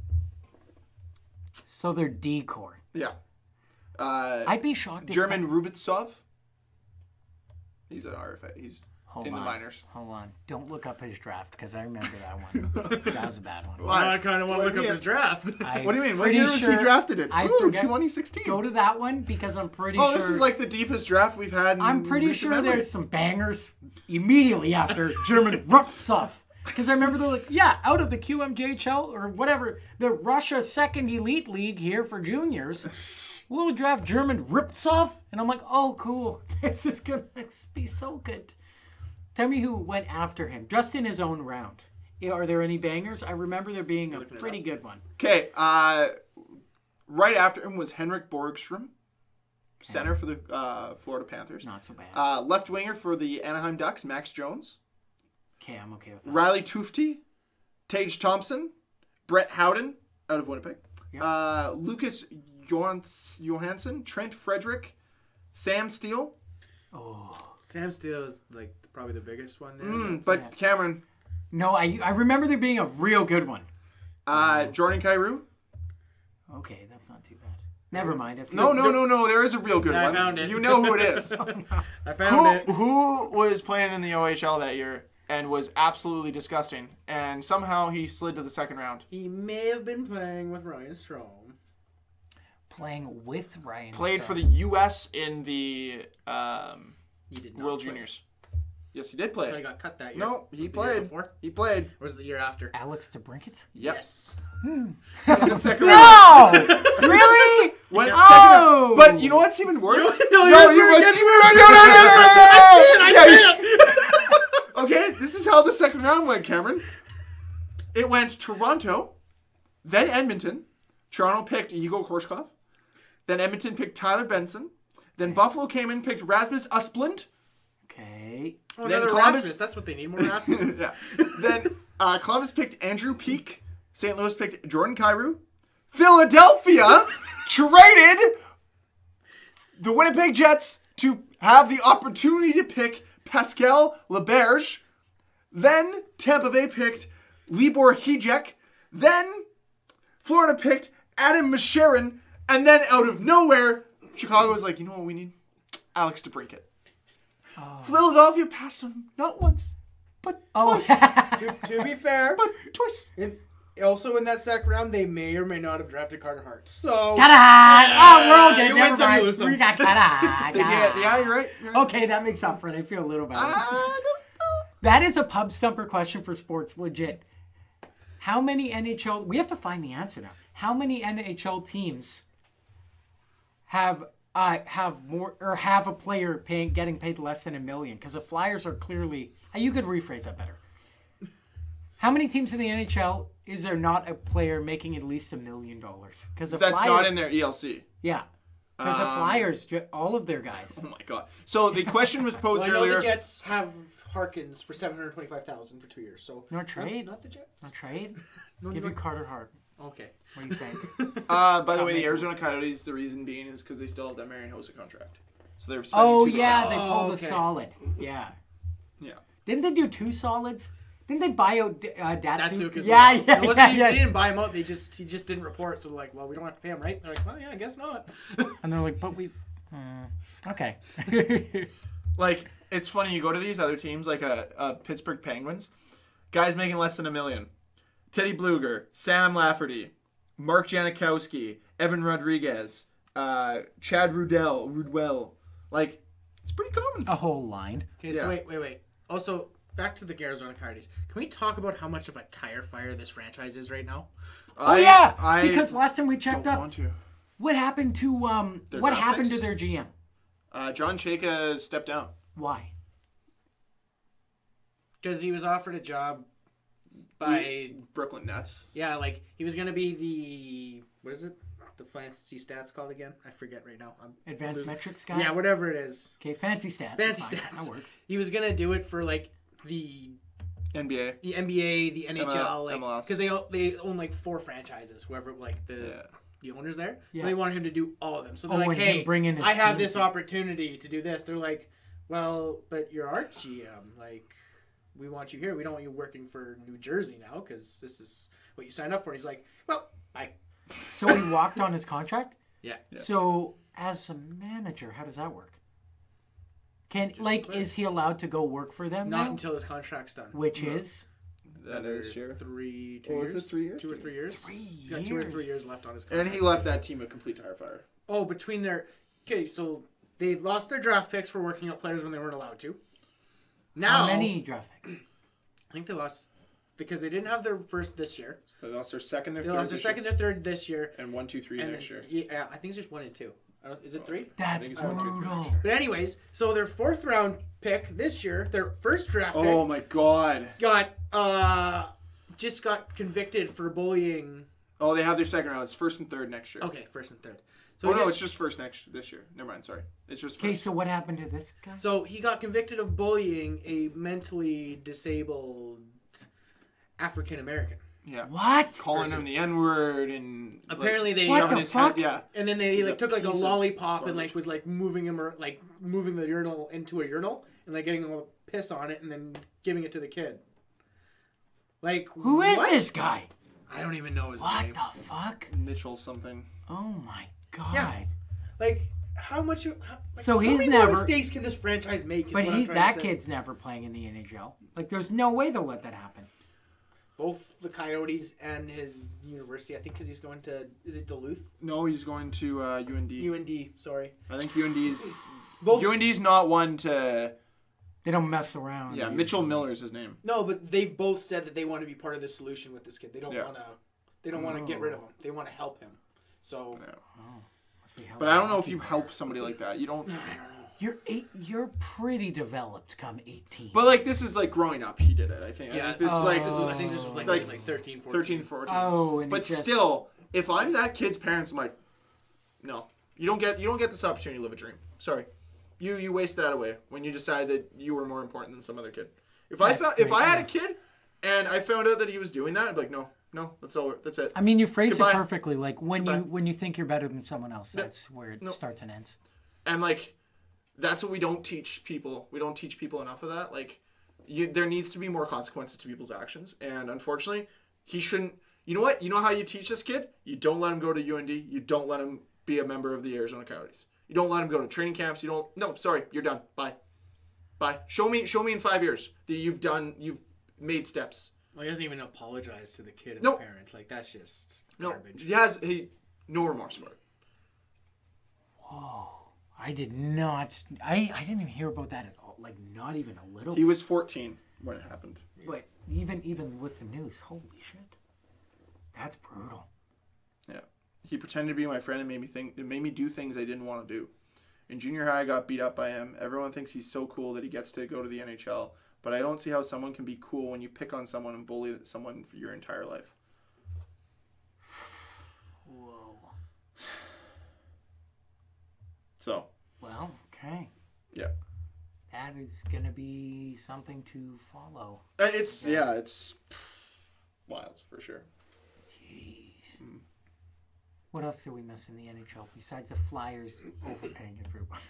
So they're D core. Yeah. Uh, I'd be shocked if German Rubtsov. He's an RFA. He's Hold in on. the minors. Hold on. Don't look up his draft because I remember that one. that was a bad one. Why? I kind of want to look up his draft. I What do you mean? What pretty year was he drafted in? I Ooh, forget- 2016. Go to that one because I'm pretty oh, sure. this is like the deepest draft we've had. In I'm pretty sure memory. there's some bangers immediately after German Rubtsov. Because I remember they're like, yeah, out of the QMJHL or whatever, the Russia second elite league here for juniors, we'll draft German Rubtsov. And I'm like, oh, cool. This is going to be so good. Tell me who went after him, just in his own round. Are there any bangers? I remember there being a pretty good one. Okay, uh, right after him was Henrik Borgstrom, center for the uh, Florida Panthers. Not so bad. Uh, left winger for the Anaheim Ducks, Max Jones. Okay, I'm okay with that. Riley Tufte, Tage Thompson, Brett Howden out of Winnipeg, Yeah. uh, Lucas Johansson, Trent Frederic, Sam Steele. Oh. Sam Steele is like probably the biggest one there. Mm, but Cameron, No, I, I remember there being a real good one. uh, Jordan Kyrou. Okay, that's not too bad. Never mind. If No, you- no, no, no. There is a real good I one. found it. You know who it is. I found who, it. who was playing in the OHL that year and was absolutely disgusting, and somehow he slid to the second round. He may have been playing with Ryan Strome. Playing with Ryan. Played for the U.S. in the um, He did not World play. Juniors. Yes, he did play. he play. got cut that year. No, he Was it year played. before. He played. Or was it the year after? Alex DeBrincat. Yep. Yes. In the second round. No, really? Went Oh! second round. But you know what's even worse? No, no, you were what's against- even no, no, no, no, no, no, no. I Yeah, see you- it. Okay, this is how the second round went, Cameron. It went Toronto, then Edmonton. Toronto picked Igor Korshkov. Then Edmonton picked Tyler Benson. Then Buffalo came in and picked Rasmus Asplund. Oh, Then Columbus- Rasmus. That's what they need more Rasmus. yeah. Then uh, Columbus picked Andrew Peeke. St. Louis picked Jordan Kyrou. Philadelphia traded the Winnipeg Jets to have the opportunity to pick Pascal Laberge. Then Tampa Bay picked Libor Hajek. Then Florida picked Adam Mascherin And then out of nowhere, Chicago was like, you know what we need? Alex DeBrincat. Oh. Philadelphia passed him not once, but Oh, twice. to, to be fair, but twice. in, also in that second round, they may or may not have drafted Carter Hart. So ta-da! Oh, we're all you good. win some, you lose some. We got ta-da. They did. Yeah, you're right. You're right. Okay, that makes up for it. I feel a little better. No, That is a pub stumper question for sports, legit. How many NHL? We have to find the answer now. How many NHL teams have uh, have more or have a player paying getting paid less than a million? Because the Flyers are clearly. uh, You could rephrase that better. How many teams in the NHL is there not a player making at least a million dollars? Because the That's Flyers, not in their ELC. Yeah, because the Um, Flyers, ju- all of their guys. Oh my god. So the question was posed Well, I know earlier. the Jets have Harkins for seven hundred twenty-five thousand for two years. So No trade? Not, not the Jets. No trade. No, Give no- you Carter Hart. Okay. What do you think? Uh, by the way, the Arizona Coyotes, the reason being is because they still have that Marian Hossa contract. So they were Oh spending two yeah, they Oh, pulled okay. a solid. Yeah. Yeah. Didn't they do two solids? Didn't they buy out uh, That's Datsyuk as Yeah, well. yeah, It wasn't yeah, even- yeah. They didn't buy him out. They just he just didn't report. So they're like, well, we don't have to pay him, right? They're like, well, yeah, I guess not. And they're like, but we. hmm, okay. Like, it's funny, you go to these other teams, like uh, uh, Pittsburgh Penguins, guys making less than a million. Teddy Blueger, Sam Lafferty, Mark Jankowski, Evan Rodrigues, uh, Chad Rudell, Rudwell. Like, it's pretty common. a whole line. Okay, Yeah. so wait, wait, wait. Also, back to the Arizona Coyotes. Can we talk about how much of a tire fire this franchise is right now? Oh yeah, I because last time we checked don't up, want to. what happened to um, Their what draft happened picks? to their GM? Uh, John Chayka stepped down. Why? Because he was offered a job by Brooklyn Nets. yeah, like he was gonna be the what is it? The fancy stats called again? I forget right now. I'm Advanced losing- metrics guy. Yeah, whatever it is. Okay, fancy stats. Fancy stats. That works. He was gonna do it for like the NBA. the NBA, the NHL, like because they they own like four franchises. Whoever like the Yeah. the owners there, Yeah. so they wanted him to do all of them. So they're Oh, like, hey, bring in I have this opportunity to do this. They're like, well, but you're our GM. Like, we want you here. We don't want you working for New Jersey now because this is what you signed up for. And he's like, well, bye. So he walked on his contract. Yeah. So as a manager, how does that work? Can like quit. is he allowed to go work for them Not now? until his contract's done. Which is That is year. three, two Oh, years. is it three years? Two or three years. Three He's got two or three years left on his And he left that team a complete tire fire. Oh, between their okay, so they lost their draft picks for working out players when they weren't allowed to. Now how many draft picks? I think they lost because they didn't have their first this year. They lost their second, their They third, lost their this year, their third this year, and one, two, three and next then, year. yeah, I think it's just one and two. I Is it three? That's think it's one, two, three brutal. But anyways, so their fourth round pick this year, their first draft Oh pick, my god. got uh just got convicted for bullying. Oh, they have their second round. It's first and third next year. Okay, first and third. So oh no, it's just first next this year. Never mind. Sorry, it's just Okay, first. so what happened to this guy? So he got convicted of bullying a mentally disabled African American. yeah, What? calling person. him the N word and like, Apparently they- What shoving the his fuck? Head, yeah, And then they He's like took like a piece of lollipop and like was like moving him or like moving the urinal into a urinal and like getting a little piss on it and then giving it to the kid. Like Who is what? this guy? I don't even know his What name. What the fuck? Mitchell something. Oh my god. Yeah. Like how much? you- How, like, So how he's many never- more mistakes can this franchise make? is But what he, that kid's never playing in the NHL. Like, there's no way they'll let that happen. both the Coyotes and his university. I think because he's going to is it Duluth? No, he's going to uh, UND. UND. Sorry. I think UND's Both. UND's not one to. They don't mess around. Yeah, Mitchell Miller's his name. No, but they've both said that they want to be part of the solution with this kid. They don't Yeah. want to. They don't want to get rid of Oh. him. They want to help him. So Yeah. Must be But I don't know if you help somebody like that. You don't. I don't know. You're eight, you're pretty developed. Come 18. But like this is like growing up. He did it. I think. I Yeah, think this Oh. is like oh. This was, I think this was like, like he like 13, 14. 13, 14. oh, and But just, still, if I'm that kid's parents, I'm like, no, you don't get you don't get this opportunity to live a dream. Sorry, you you waste that away when you decide that you were more important than some other kid. If I That's found if I had a kid and I found out that he was doing that, I'd be like, no, no, that's all. That's it. I mean, you phrase Goodbye. it perfectly. Like when you when you think you're better than someone else, that's where it No. starts and ends. And like, that's what we don't teach people. We don't teach people enough of that. Like, you, there needs to be more consequences to people's actions. And unfortunately, he shouldn't. You know what? You know how you teach this kid? You don't let him go to UND. You don't let him be a member of the Arizona Coyotes. You don't let him go to training camps. You don't. No, sorry, you're done. Bye, bye. Show me, show me in five years that you've done, you've made steps. Well, he doesn't even apologize to the kid and Nope. the parent. Like that's just No, garbage. he has he no remorse for it. I did not. I I didn't even hear about that at all. Like not even a little. He was 14 when it happened. but even even with the news, holy shit, that's brutal. Yeah. He pretended to be my friend and made me think it made me do things I didn't want to do. In junior high I got beat up by him. Everyone thinks he's so cool that he gets to go to the NHL, but I don't see how someone can be cool when you pick on someone and bully someone for your entire life. Whoa. So, Well, okay. yeah. That is gonna be something to follow. Uh, It's yeah, it's wild for sure. What else did we miss in the NHL besides the Flyers overpaying everyone?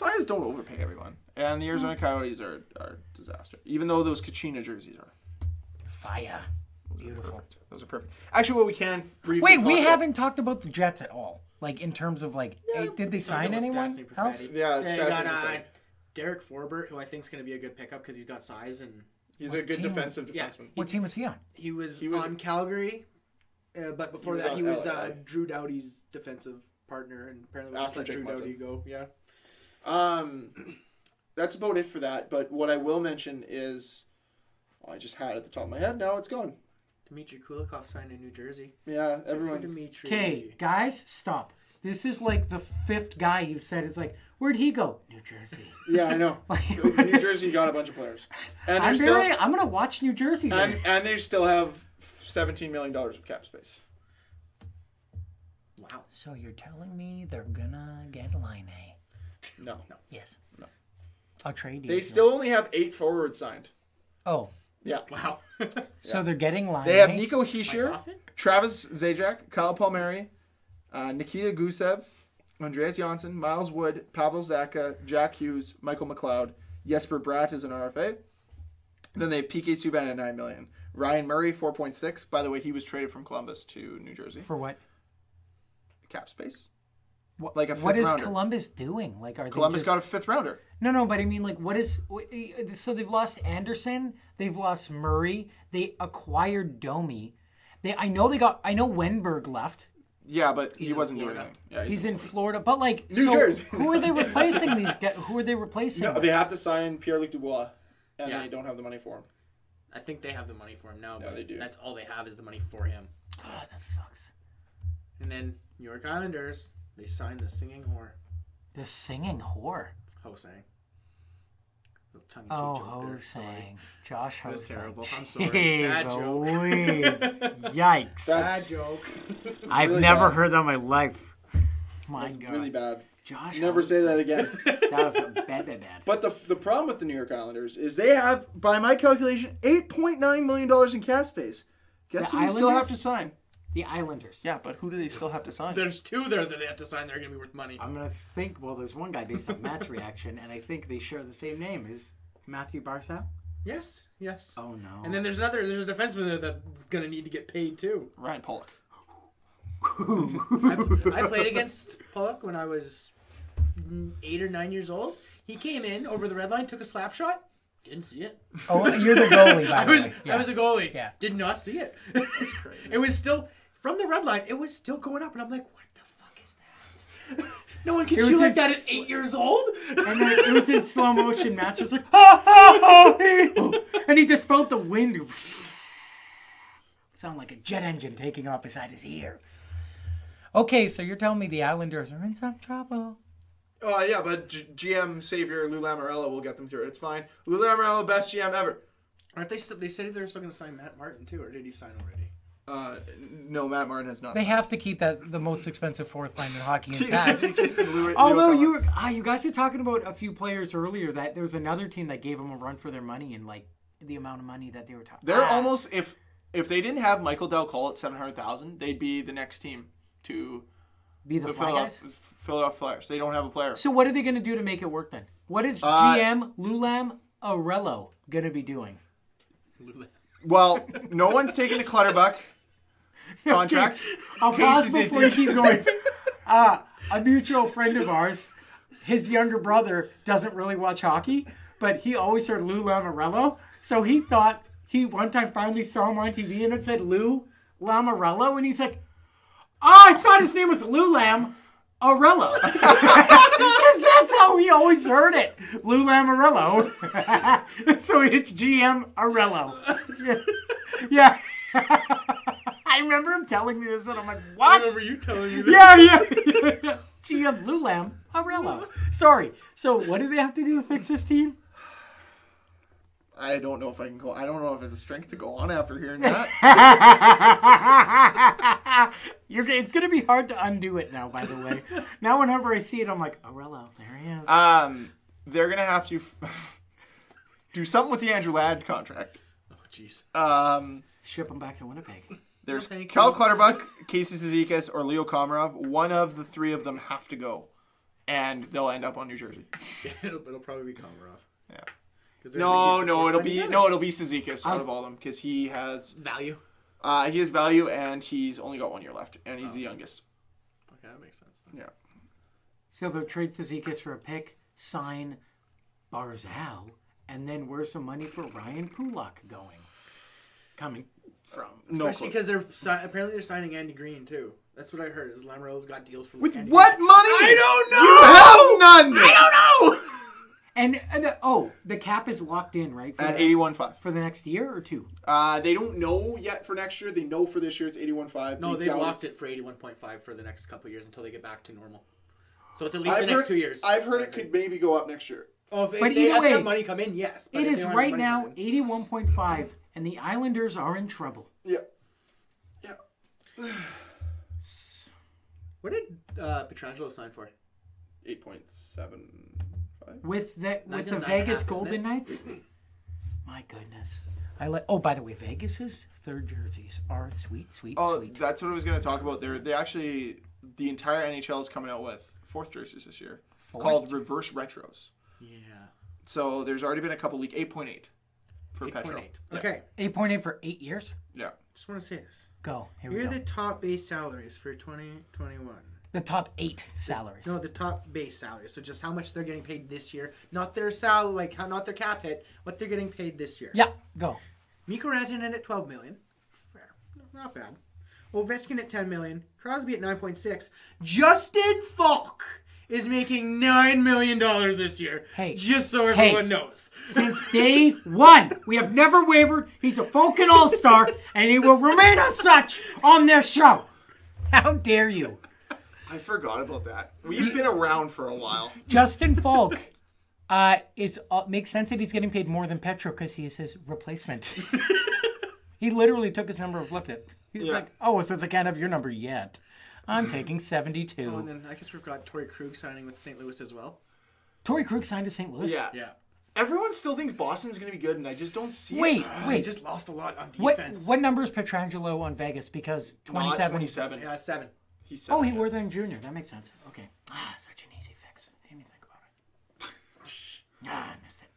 Flyers don't overpay everyone, and the Arizona Coyotes are are disaster. Even though those Kachina jerseys are Fire. those are Beautiful. perfect. Those are perfect. Actually, what we can briefly Wait, talk we about- haven't talked about the Jets at all. Like in terms of like, eh, did they sign Talking about anyone Stastny else? Perfetti. Yeah, it's you Stastny got, uh, Derek Forbort, who I think is going to be a good pickup because he's got size and He's a good team? defensive Yeah. defenseman. What team was he on? he was, He was- on Calgary, uh, but before was that on he was LA. uh, Drew Doughty's defensive partner, and apparently we just After let Jake Drew Munson. Doughty go. Yeah, Um, that's about it for that. But what I will mention is, well, I just had it at the top of my head. Now it's gone. Dmitry Kulikov signed in New Jersey. Yeah, Good for everyone's. Dmitry. Okay, guys, stop. This is like the fifth guy you've said is like, where'd he go? New Jersey. Yeah, I know. Like, New Jersey got a bunch of players, and they're I'm still very, I'm gonna watch New Jersey. Then. and, and they still have seventeen million dollars of cap space. Wow. So you're telling me they're gonna get Line A? No, Yes. No. I'll trade you. they still only have eight forwards signed. Oh, Yeah, Wow. so they're getting Line they have A. Nico Hischier, Hoffman? Travis Zajac, Kyle Palmieri, uh, Nikita Gusev, Andreas Johnsson, Miles Wood, Pavel Zacha, Jack Hughes, Michael McLeod, Jesper Bratt is an RFA. Then they have PK Subban at nine million. Ryan Murray four point six. By the way, he was traded from Columbus to New Jersey. For what? Cap space. What, Like a fifth is rounder. Columbus doing? Like, are Columbus they got a fifth rounder. No, no, but I mean, like, what is? So they've lost Anderson, they've lost Murray, they acquired Domi. They, I know they got. I know Wennberg left. Yeah, but he wasn't doing anything. Yeah, He's in Florida, but like, New so Jersey. who are they replacing these guys? Who are they replacing? No, with? they have to sign Pierre Luc Dubois, and Yeah. they don't have the money for him. I think they have the money for him now, Yeah, but they do. that's all they have is the money for him. God, that sucks. And then New York Islanders, they signed the singing whore, The singing whore. Hosang. Little tongue-in-cheek Oh, joke there, sorry. Hosang. Josh Hosang. was terrible. I'm sorry. Jeez Bad joke. Louise. Yikes. That's- Bad joke. I've really never bad. heard that in my life. My That's God. really bad. Josh Never say that again. That was bad, bad, bad. But the the problem with the New York Islanders is they have, by my calculation, eight point nine million dollars in cap space. Guess The who they still have to sign? The Islanders. Yeah, but who do they still have to sign? There's two there that they have to sign. They're going to be worth money. I'm gonna think. Well, there's one guy based on Matt's reaction, and I think they share the same name. Is Mathew Barzal? Yes, yes. Oh no. And then there's another. There's a defenseman there that's going to need to get paid too. Ryan Pulock. I, I played against Pulock when I was eight or nine years old. He came in over the red line, took a slap shot. Didn't see it. oh, you're the goalie. By I the was way. I was a goalie. Yeah. Did not see it. That's crazy. It was still from the red line. It was still going up, and I'm like, what the fuck is that? no one can It shoot like in that at eight years old. And then it was in slow motion. Matt just like, ha, ha, ha, hee." and he just felt the wind. Sound like a jet engine taking off beside his ear. Okay, so you're telling me the Islanders are in some trouble? Uh, yeah, but G- GM savior Lou Lamoriello will get them through it. It's fine. Lou Lamoriello, best GM ever. Aren't they? Still, they said they're still going to sign Matt Martin too, or did he sign already? Uh, no, Matt Martin has not. They have to keep that the most expensive fourth line in hockey He's- intact. he's kissing Lou- Lou Although you were, ah, you guys were talking about a few players earlier that there was another team that gave them a run for their money and like the amount of money that they were talking. They're almost if if they didn't have Michael Dal Colle at seven hundred thousand, they'd be the next team to be the the fly Philadelphia, guys. Philadelphia Flyers. They don't have a player. So what are they going to do to make it work then? What is Uh, GM Lulam Arello going to be doing? Well, no one's taking the Clutterbuck contract. I'll Case pause before you keep going. uh, a mutual friend of ours, his younger brother doesn't really watch hockey, but he always heard Lou Lamoriello. So he thought he one time finally saw him on TV and it said Lou Lamoriello, and he's like, "Oh, I thought his name was Lou Lam." Arello. Because that's how he always heard it. Lou Lamoriello. so it's GM Arello. Yeah. I remember him telling me this, and I'm like, I what? remember you telling me that. Yeah, yeah. yeah. GM Lou Lam Arello. Sorry. So what do they have to do to fix this team? I don't know if I can go. I don't know if it's a strength to go on after hearing that. You're, it's going to be hard to undo it now, by the way. now, whenever I see it, I'm like, Arello, there he is. um, they're gonna have to f- do something with the Andrew Ladd contract. Oh, jeez. Um, Ship him back to Winnipeg. There's thank Cal. Clutterbuck, Casey Cizikas, or Leo Komarov. One of the three of them have to go, and they'll end up on New Jersey. it'll, it'll probably be Komarov. Yeah. 'Cause they're No, gonna no, it'll be get no, it'll be Cizikas out of all of them because he has value. uh, he has value and he's only got one year left and he's the youngest. Okay, that makes sense. Then. Yeah. So they'll trade Cizikas for a pick, sign Barzal, and then where's some money for Ryan Pulock going? Coming. From no Especially clue. because they're si- apparently they're signing Andy Greene too. That's what I heard. Is Lamoriello's got deals for With Andy what Greene. money? I don't know. You have none. I don't know. And, and the, oh, the cap is locked in, right? For At the- eighty-one five. For the next year or two? Uh, they don't know yet for next year. They know for this year it's eighty-one five. No, they locked it for eighty-one point five for the next couple of years until they get back to normal. So it's at least I've the next heard, two years. I've heard it could maybe go up next year. Oh, if, if But they either have way, have money come in, yes. But It if is don't have right money now come in- 81.5, and the Islanders are in trouble. Yeah. Yeah. What did uh, Pietrangelo sign for? Eight point seven five. With the with the is nine and a Vegas half, Golden? Knights. My goodness. I like. Oh, by the way, Vegas's third jerseys are sweet, sweet, Oh, sweet. that's what I was going to talk about. They're they actually the entire NHL is coming out with fourth jerseys this year Fourth? called reverse retros. Yeah. So there's already been a couple leak eight point eight for Eight Petro. point eight. Yeah. Okay, Eight point eight for eight years. Yeah. just want to say this. Go. Here we Here are go. the top base salaries for 2021. The top eight salaries. No, the top base salaries. So just how much they're getting paid this year, not their salary, like how, not their cap hit, what they're getting paid this year. Yeah. Go. Mikko Rantanen at 12 million. Fair. Not bad. Ovechkin at 10 million. Crosby at 9.6. Justin Faulk is making $9 million this year. Hey. Just so Hey. everyone knows. Since day one, we have never wavered. He's a Falcon All Star, and he will remain as such on this show. How dare you? I forgot about that. We've been around for a while. Justin Faulk uh, is uh, makes sense that he's getting paid more than Petro because he is his replacement. he literally took his number and flipped it. He's Yeah. like, "Oh, so it's I can't have your number yet. I'm taking 72. Oh, and 72." then I guess we've got Torrey Krug signing with St. Louis as well. Torrey Krug signed to St. Louis. Yeah. Yeah. Everyone still thinks Boston's going to be good, and I just don't see Wait, it. Wait, wait. just lost a lot on What defense. what number is Pietrangelo on Vegas? Because Not 27. 27. Yeah, seven. He's seven. Oh, he yeah. wore them junior. That makes sense. Okay. Ah, such an easy fix. Didn't even think about it. Ah, I missed it.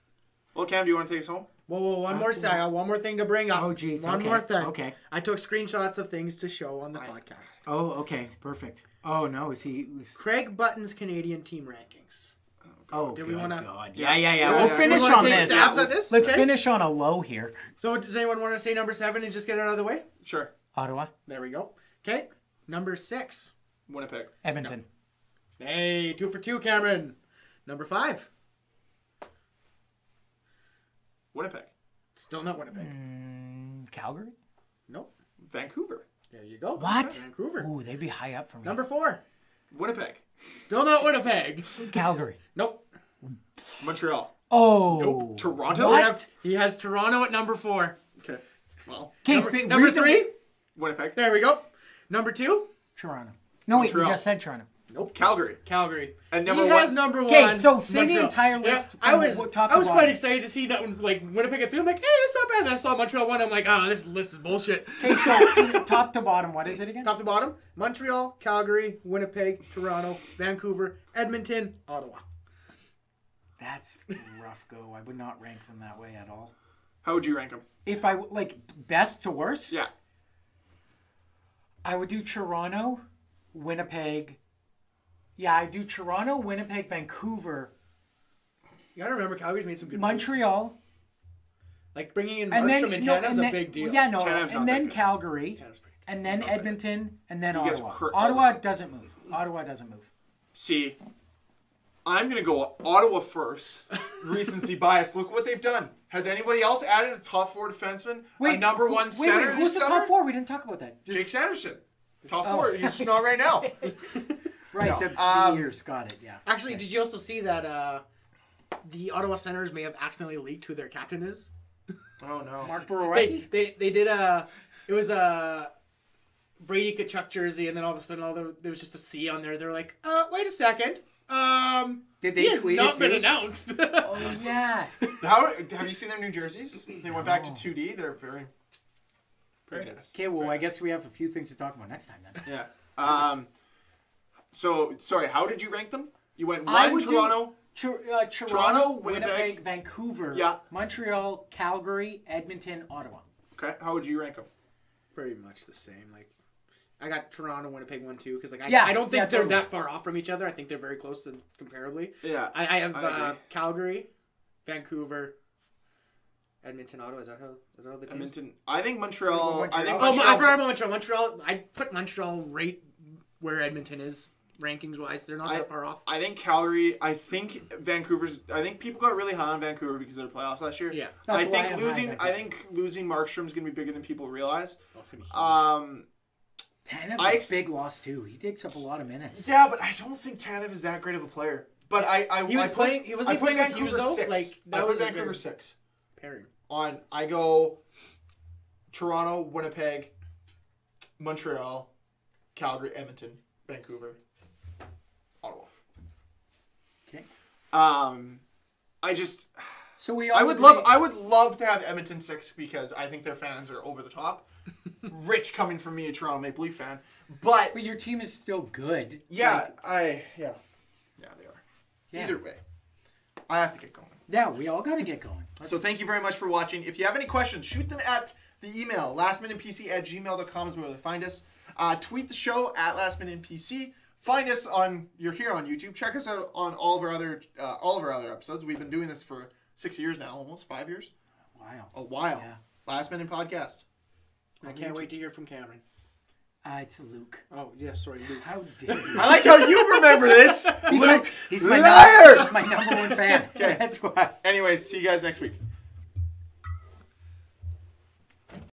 Well, Cam, do you want to take us home? Whoa, whoa, one more sec. I got one more thing to bring up. Oh, jeez, One okay, more thing. okay. I took screenshots of things to show on the podcast. Oh, okay, perfect. Oh no, is he? Was, Craig Button's Canadian team rankings. oh, oh Did good we wanna- God. Yeah, yeah, yeah. Yeah, We'll yeah. finish We on this. stabs at this? Let's Okay. finish on a low here. So, does anyone want to say number seven and just get it out of the way? Sure. Ottawa, There we go. Okay. Number six. Winnipeg. Edmonton, Hey, two for two, Cameron. Number five. Winnipeg. Still not Winnipeg. Mm, Calgary. Nope. Vancouver. There you go. What? Vancouver. Ooh, they'd be high up from. Number four. Winnipeg. Still not Winnipeg. Calgary. Nope. Montreal. Oh, Toronto. What? have- he has Toronto at number four. Okay. Well, Okay, Number, fi- number read the- three. Winnipeg. There we go. Number two. Toronto. No, wait, we Montreal. just said Toronto. Calgary. Calgary. And number he one- has number one. Okay, so say the Montreal. entire list I from was top I to was bottom. quite excited to see that like Winnipeg at three. I'm like, hey, that's not bad. Then I saw Montreal one. I'm like, ah, this list is bullshit. Okay, so top to bottom, what is it again? Top to bottom: Montreal, Calgary, Winnipeg, Toronto, Vancouver, Edmonton, Ottawa. That's rough go. I would not rank them that way at all. How would you rank them? If I like best to worst, Yeah. I would do Toronto, Winnipeg, Yeah, I do Toronto, Winnipeg, Vancouver, You gotta remember, Calgary's made some good moves. Montreal, Like bringing in and then Markstrom and no, Tanev's and a then- big deal. Yeah, no, Tanev's not and that then good. Calgary, Tanev's pretty good. and then Not that good. Edmonton, and then He gets Ottawa. hurt all the Ottawa time. doesn't move. Ottawa doesn't move. See, I'm gonna go Ottawa first. Recency bias. Look what they've done. Has anybody else added a top four defenseman? a number who- one wait, center wait, this who's the summer? top four? We didn't talk about that. Just- Jake Sanderson. Top Oh. four. He's not right now. right, no, the, the um, years got it. Yeah. Actually, did you also see that uh, the Ottawa Senators may have accidentally leaked who their captain is? Oh no. Mark They, Borowiecki. they they did a it was a Brady Tkachuk jersey, and then all of a sudden, all the, there was just a C on there. They're like, uh, wait a second, um, Did he they has not it been too? announced. Oh yeah. How have you seen their new jerseys? They went back to 2D. They're very, very nice. Okay, well, Very I nice. guess we have a few things to talk about next time then. Yeah. Um. So sorry. How did you rank them? You went I one would do- Toronto. Tor- uh, Toronto, Toronto, Winnipeg, Winnipeg, Vancouver, Yeah. Montreal, Calgary, Edmonton, Ottawa. Okay. How would you rank them? Pretty much the same. Like, I got Toronto, Winnipeg one two because like I, Yeah, I don't think yeah, they're totally. that far off from each other. I think they're very close and comparably. Yeah. I, I have I uh, agree. Calgary, Vancouver, Edmonton, Ottawa. Is that how? Is that all the teams? Edmonton. I think Montreal. Montreal. I think Oh, Montreal. I forgot about Montreal. Montreal. I put Montreal right where Edmonton is rankings wise. They're not I- that far off. I think Calgary. I think Vancouver's. I think people got really high on Vancouver because of their playoffs last year. Yeah. I That's why think I'm losing. I think losing Markstrom's gonna be bigger than people realize. That's gonna be huge. Um. Tanev's I a ex- big loss too. He takes up a lot of minutes. Yeah, but I don't think Tanev is that great of a player. But I. I He was I put- playing- he wasn't I put playing Vancouver Hughes, though? six. Like, that I put was Vancouver good- six. Pairing. On I go. Toronto, Winnipeg, Montreal, Calgary, Edmonton, Vancouver, Ottawa. Okay. Um, I just. So we all I would agree- love I would love to have Edmonton six because I think their fans are over the top. Rich coming from me, a Toronto Maple Leaf fan. But But your team is still good. yeah, Like, I yeah. Yeah, they are. Yeah. Either way. I have to get going. yeah, we all got to get going. So thank you very much for watching. If you have any questions, shoot them at the email, lastmaninpc at gmail.com is where they find us. Uh, tweet the show at lastmaninpc. Find us on you're here on YouTube. Check us out on all of our other uh, all of our other episodes. We've been doing this for six years now, almost five years. Wow. A while. Yeah. Last Man In podcast. I can't wait to hear from Cameron. Uh, it's Luke. Oh yeah, sorry, Luke. How dare you? I like how you remember this, Luke. He's my, liar. Number, he's my number one fan. Okay. That's why. Anyways, see you guys next week.